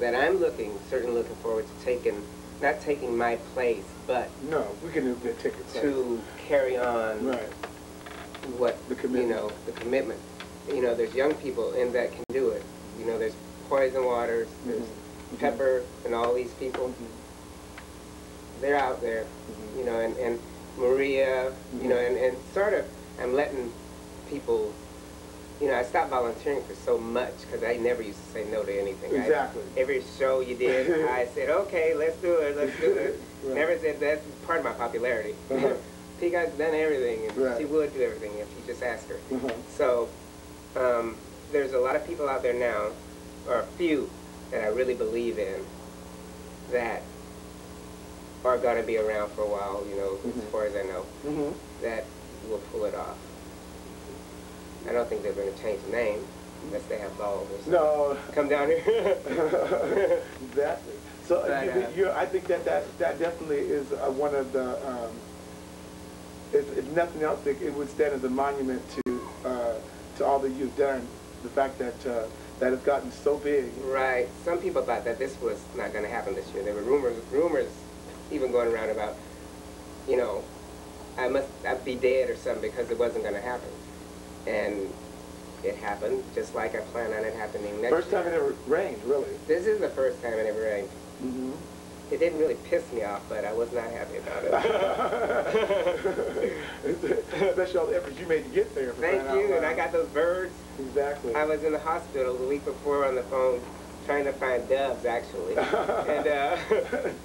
that I'm looking, certainly looking forward to taking, not taking my place, but No, we can the tickets. to carry on Right. what, The commitment. you know, the commitment. You know, there's young people in that can do it. You know, there's Poison Waters, there's Mhm. Pepper, and all these people. They're out there, Mhm. you know, and, and Maria, you know, and, and sort of, I'm letting people, you know, I stopped volunteering for so much because I never used to say no to anything. I- Exactly. every show you did, I said, okay, let's do it, let's do it. Right. Never said that's part of my popularity. Uh-huh. Peacock's done everything, and Right. she would do everything if you just ask her. Uh-huh. So, um, there's a lot of people out there now, or a few, that I really believe in, that are going to be around for a while, you know, Mhm. as far as I know, Mhm. that will pull it off. I don't think they're going to change the name unless they have balls or something. No. Come down here. exactly. So But, you, uh, you, I think that that, that definitely is uh, one of the, um, if, if nothing else, it, it would stand as a monument to uh, to all that you've done. The fact that uh, that has gotten so big. Right. Some people thought that this was not going to happen this year. There were rumors, rumors, even going around about, you know, I must I'd be dead or something because it wasn't going to happen, and it happened just like I planned on it happening next First year. time it ever rained, really. This is the first time it ever rained. Mm-hmm. It didn't really piss me off, but I was not happy about it. Especially all the efforts you made to get there. Thank you, and. I got those birds. Exactly. I was in the hospital the week before on the phone trying to find doves, actually. and uh,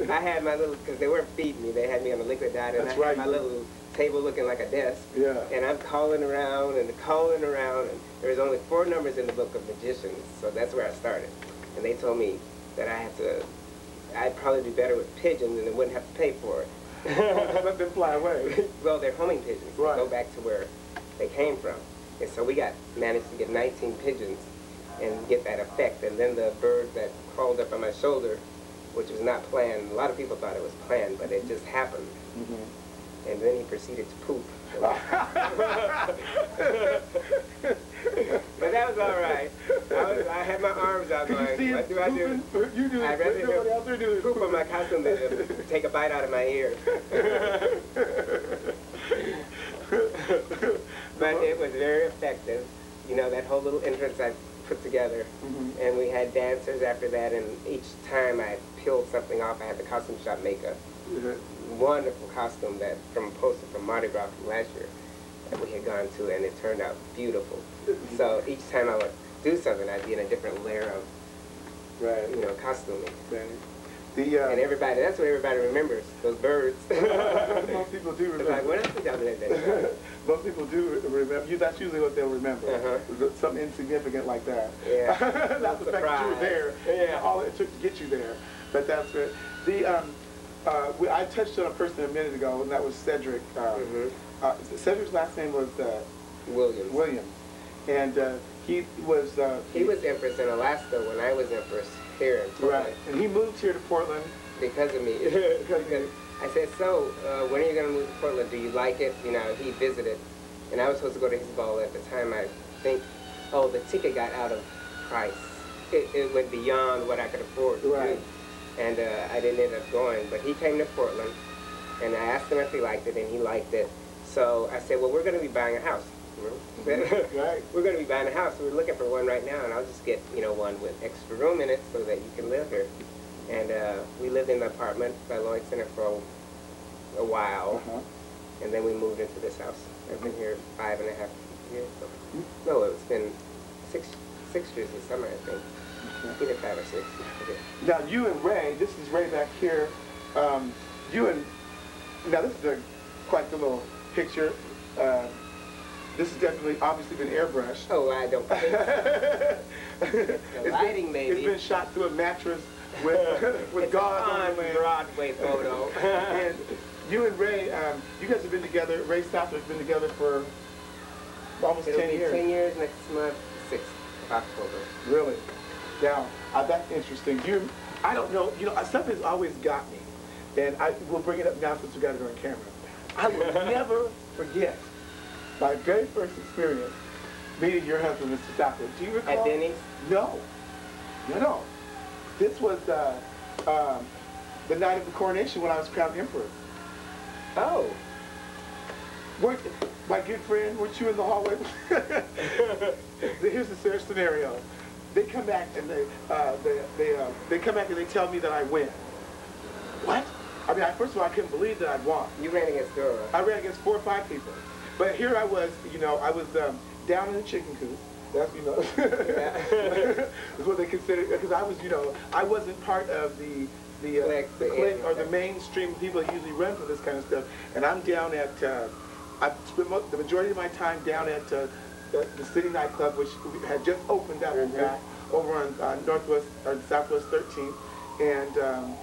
I had my little, because they weren't feeding me, they had me on a liquid diet, and That's I right. had my little table looking like a desk. Yeah. And I'm calling around and calling around, and there was only four numbers in the book of magicians, so that's where I started. And they told me that I had to, I'd probably do better with pigeons and they wouldn't have to pay for it. Let them fly away. well, they're homing pigeons. Right. They go back to where they came from. And so we got managed to get 19 pigeons and get that effect. And then the bird that crawled up on my shoulder, which was not planned, a lot of people thought it was planned, but it just happened. Mm-hmm. And then he proceeded to poop. but that was all right. I, was, I had my arms out going, what do I do? You do I it. rather there do poop on my costume than take a bite out of my ear. but it was very effective. You know, that whole little entrance I put together. Mhm. And we had dancers after that, and each time I peeled something off, I had the costume shop make a wonderful costume that from a poster from Mardi Gras from last year that we had gone to, and it turned out beautiful. So each time I would do something, I'd be in a different layer of, Right. you know, costuming. Right. The, uh, And everybody, that's what everybody remembers, those birds. most people do It's like, remember. what else done that day? Most people do remember. You, that's usually what they'll remember. Uh-huh. Something insignificant like that. Yeah. Not the fact that you were there. Yeah. All it took to get you there. But that's it. The um, uh, we, I touched on a person a minute ago, and that was Cedric. Um, Mhm. uh, Cedric's last name was uh, Williams. Williams, and uh, he was. Uh, He was Empress in Alaska when I was Empress here in Portland. right, and he moved here to Portland. Because of me. Because. I said, so, uh, when are you going to move to Portland? Do you like it? You know, he visited. And I was supposed to go to his ball at the time. I think, oh, the ticket got out of price. It, it went beyond what I could afford to Right. do. And uh, I didn't end up going. But he came to Portland, and I asked him if he liked it, and he liked it. So I said, well, we're going to be buying a house. Right. We're going to be buying a house. We're looking for one right now, and I'll just get, you know, one with extra room in it so that you can live here. And uh, we lived in the apartment by Lloyd Center for a, a while, Uh-huh. and then we moved into this house. I've been here five and a half years. No, it's been six six years this summer, I think. Either five or six. Okay. Now you and Ray, this is Ray back here. Um, you and now this is a quite the little picture. Uh, this has definitely obviously been airbrushed. Oh, I don't think so. It's lighting, been, maybe. It's been shot through a mattress with with it's gauze on the. Broadway photo. and you and Ray, um, you guys have been together. Ray Southwick's been together for almost It'll ten be years. 10 years next month, 6th of October. Really? Now, uh, that's interesting. You, I don't know, you know, uh, something's always got me. And I will bring it up now since we got it on camera. I will never forget my very first experience meeting your husband, Mr. Southwick. Do you recall? At Denny's? No. No, no. This was uh, um, the night of the coronation when I was crowned emperor. Oh. Weren't, my good friend, weren't you in the hallway? Here's the scenario. They come back and they, uh, they, they, uh, they come back and they tell me that I win. What? I mean, I, first of all, I couldn't believe that I'd won. You ran against Dora. I ran against four or five people. But here I was, you know, I was um, down in the chicken coop. That's, you know, is what they consider, because I was, you know, I wasn't part of the, the, uh, Clique, the the clique or the mainstream people that usually run for this kind of stuff. And I'm down at, uh, I spent mo- the majority of my time down at uh, the, the city nightclub, which had just opened up in fact, over on uh, Northwest or Southwest 13th. And um,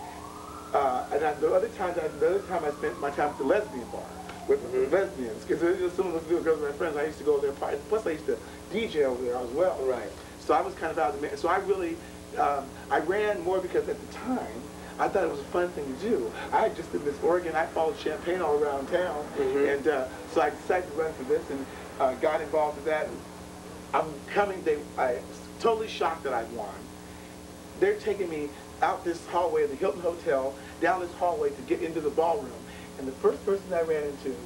uh, and I, the other times, I, the other time I spent my time at the lesbian bar with lesbians, because some of the girls, my friends. I used to go there. party- Plus, I used to DJ over there as well. Right. So I was kind of out of the. So I really, um, I ran more because at the time, I thought it was a fun thing to do. I had just did this Oregon, I followed champagne all around town, Mhm. and uh, so I decided to run for this and uh, got involved with that. I'm coming, they, I was totally shocked that I won. They're taking me out this hallway of the Hilton Hotel, down this hallway to get into the ballroom. And the first person I ran into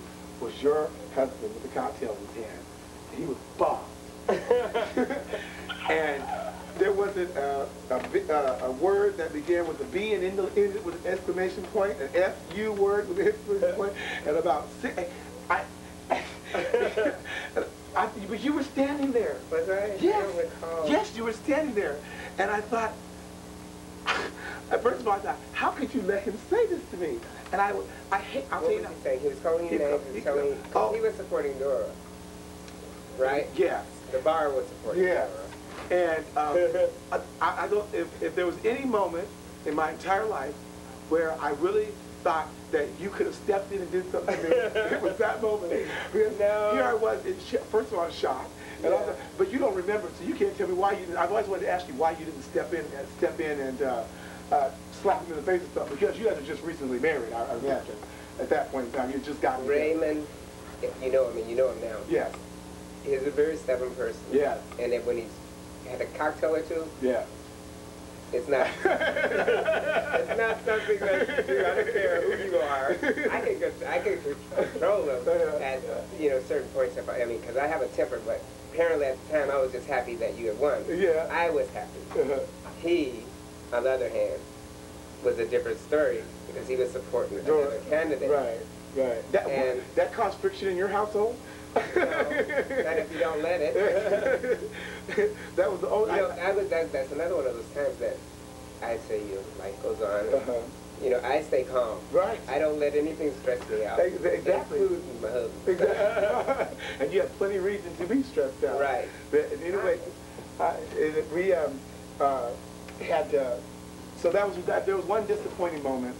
was your husband with the cocktail in his hand. And He was bombed. and there wasn't a, a, a word that began with a B and ended, ended with an exclamation point, an F-U word with an exclamation point, and about six, I, I, but you were standing there. Was I? Yes. I. Yes, you were standing there. And I thought, first of all, I thought, how could you let him say this to me? And I, I hate, I'll What tell you was now. he? He was calling you He names. call- He he telling you. oh. He was supporting Dora. Right? Yes. The bar was supporting Yes. Dora. And um, I, I don't, if, if there was any moment in my entire life where I really thought that you could have stepped in and did something to me, it was that moment. Because No. here I was, in sh- first of all, shocked. And also, but you don't remember, so you can't tell me why you didn't. I've always wanted to ask you why you didn't step in and step in and uh, uh, slap him in the face and stuff Because you guys are just recently married, I, I imagine. At that point in time, you just got Raymond, if you know him, and you know him now. Yes, He's a very stubborn person. yes, And then when he's had a cocktail or two, yes. it's not. it's not something that you do. I don't care who you are. I can I can control them at you know certain points. If I, I mean, because I have a temper, but apparently at the time I was just happy that you had won. Yeah. I was happy. Uh-huh. He, on the other hand, was a different story because he was supporting another candidate. Right, right. That, And- that caused friction in your household? No, not if you don't let it. that was the only. You know, I was, that, that's another one of those times that I say you know, life goes on. and, Uh-huh. You know, I stay calm. Right. I don't let anything stress me out. Exactly. Including my husband. Exactly. and you have plenty of reason to be stressed out. Right. But anyway, uh, it- we um, uh, had, uh, so that was, that, there was one disappointing moment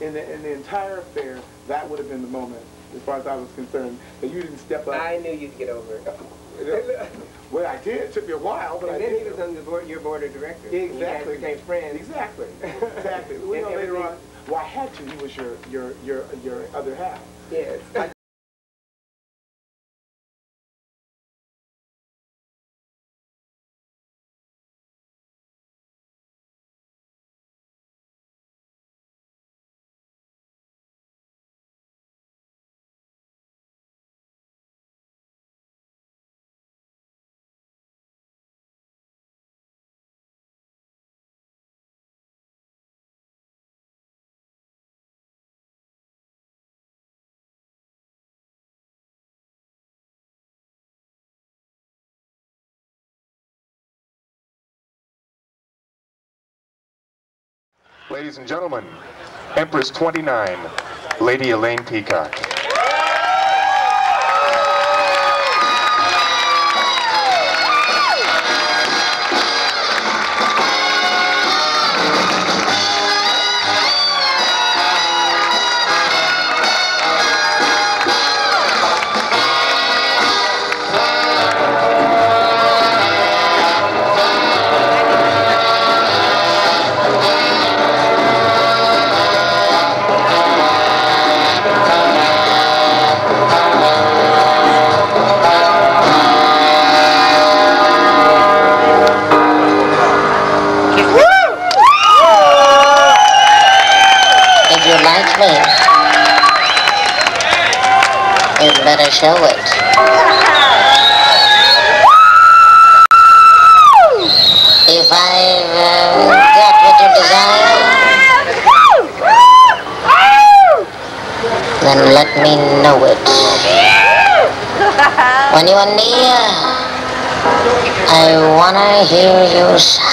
in the, in the entire affair. That would have been the moment, as far as I was concerned, that you didn't step up. I knew you'd get over it. well, I did. It took me a while, but I and then did. he was on the board, your board of directors. You guys Exactly. became friends. Exactly. Exactly. We know later on. Well, I had to. He was your your your your other half. Yes. Ladies and gentlemen, Empress 29, Lady Elaine Peacock. Show it. If I've uh, got what you desire, then let me know it. When you are near, I wanna hear you sigh.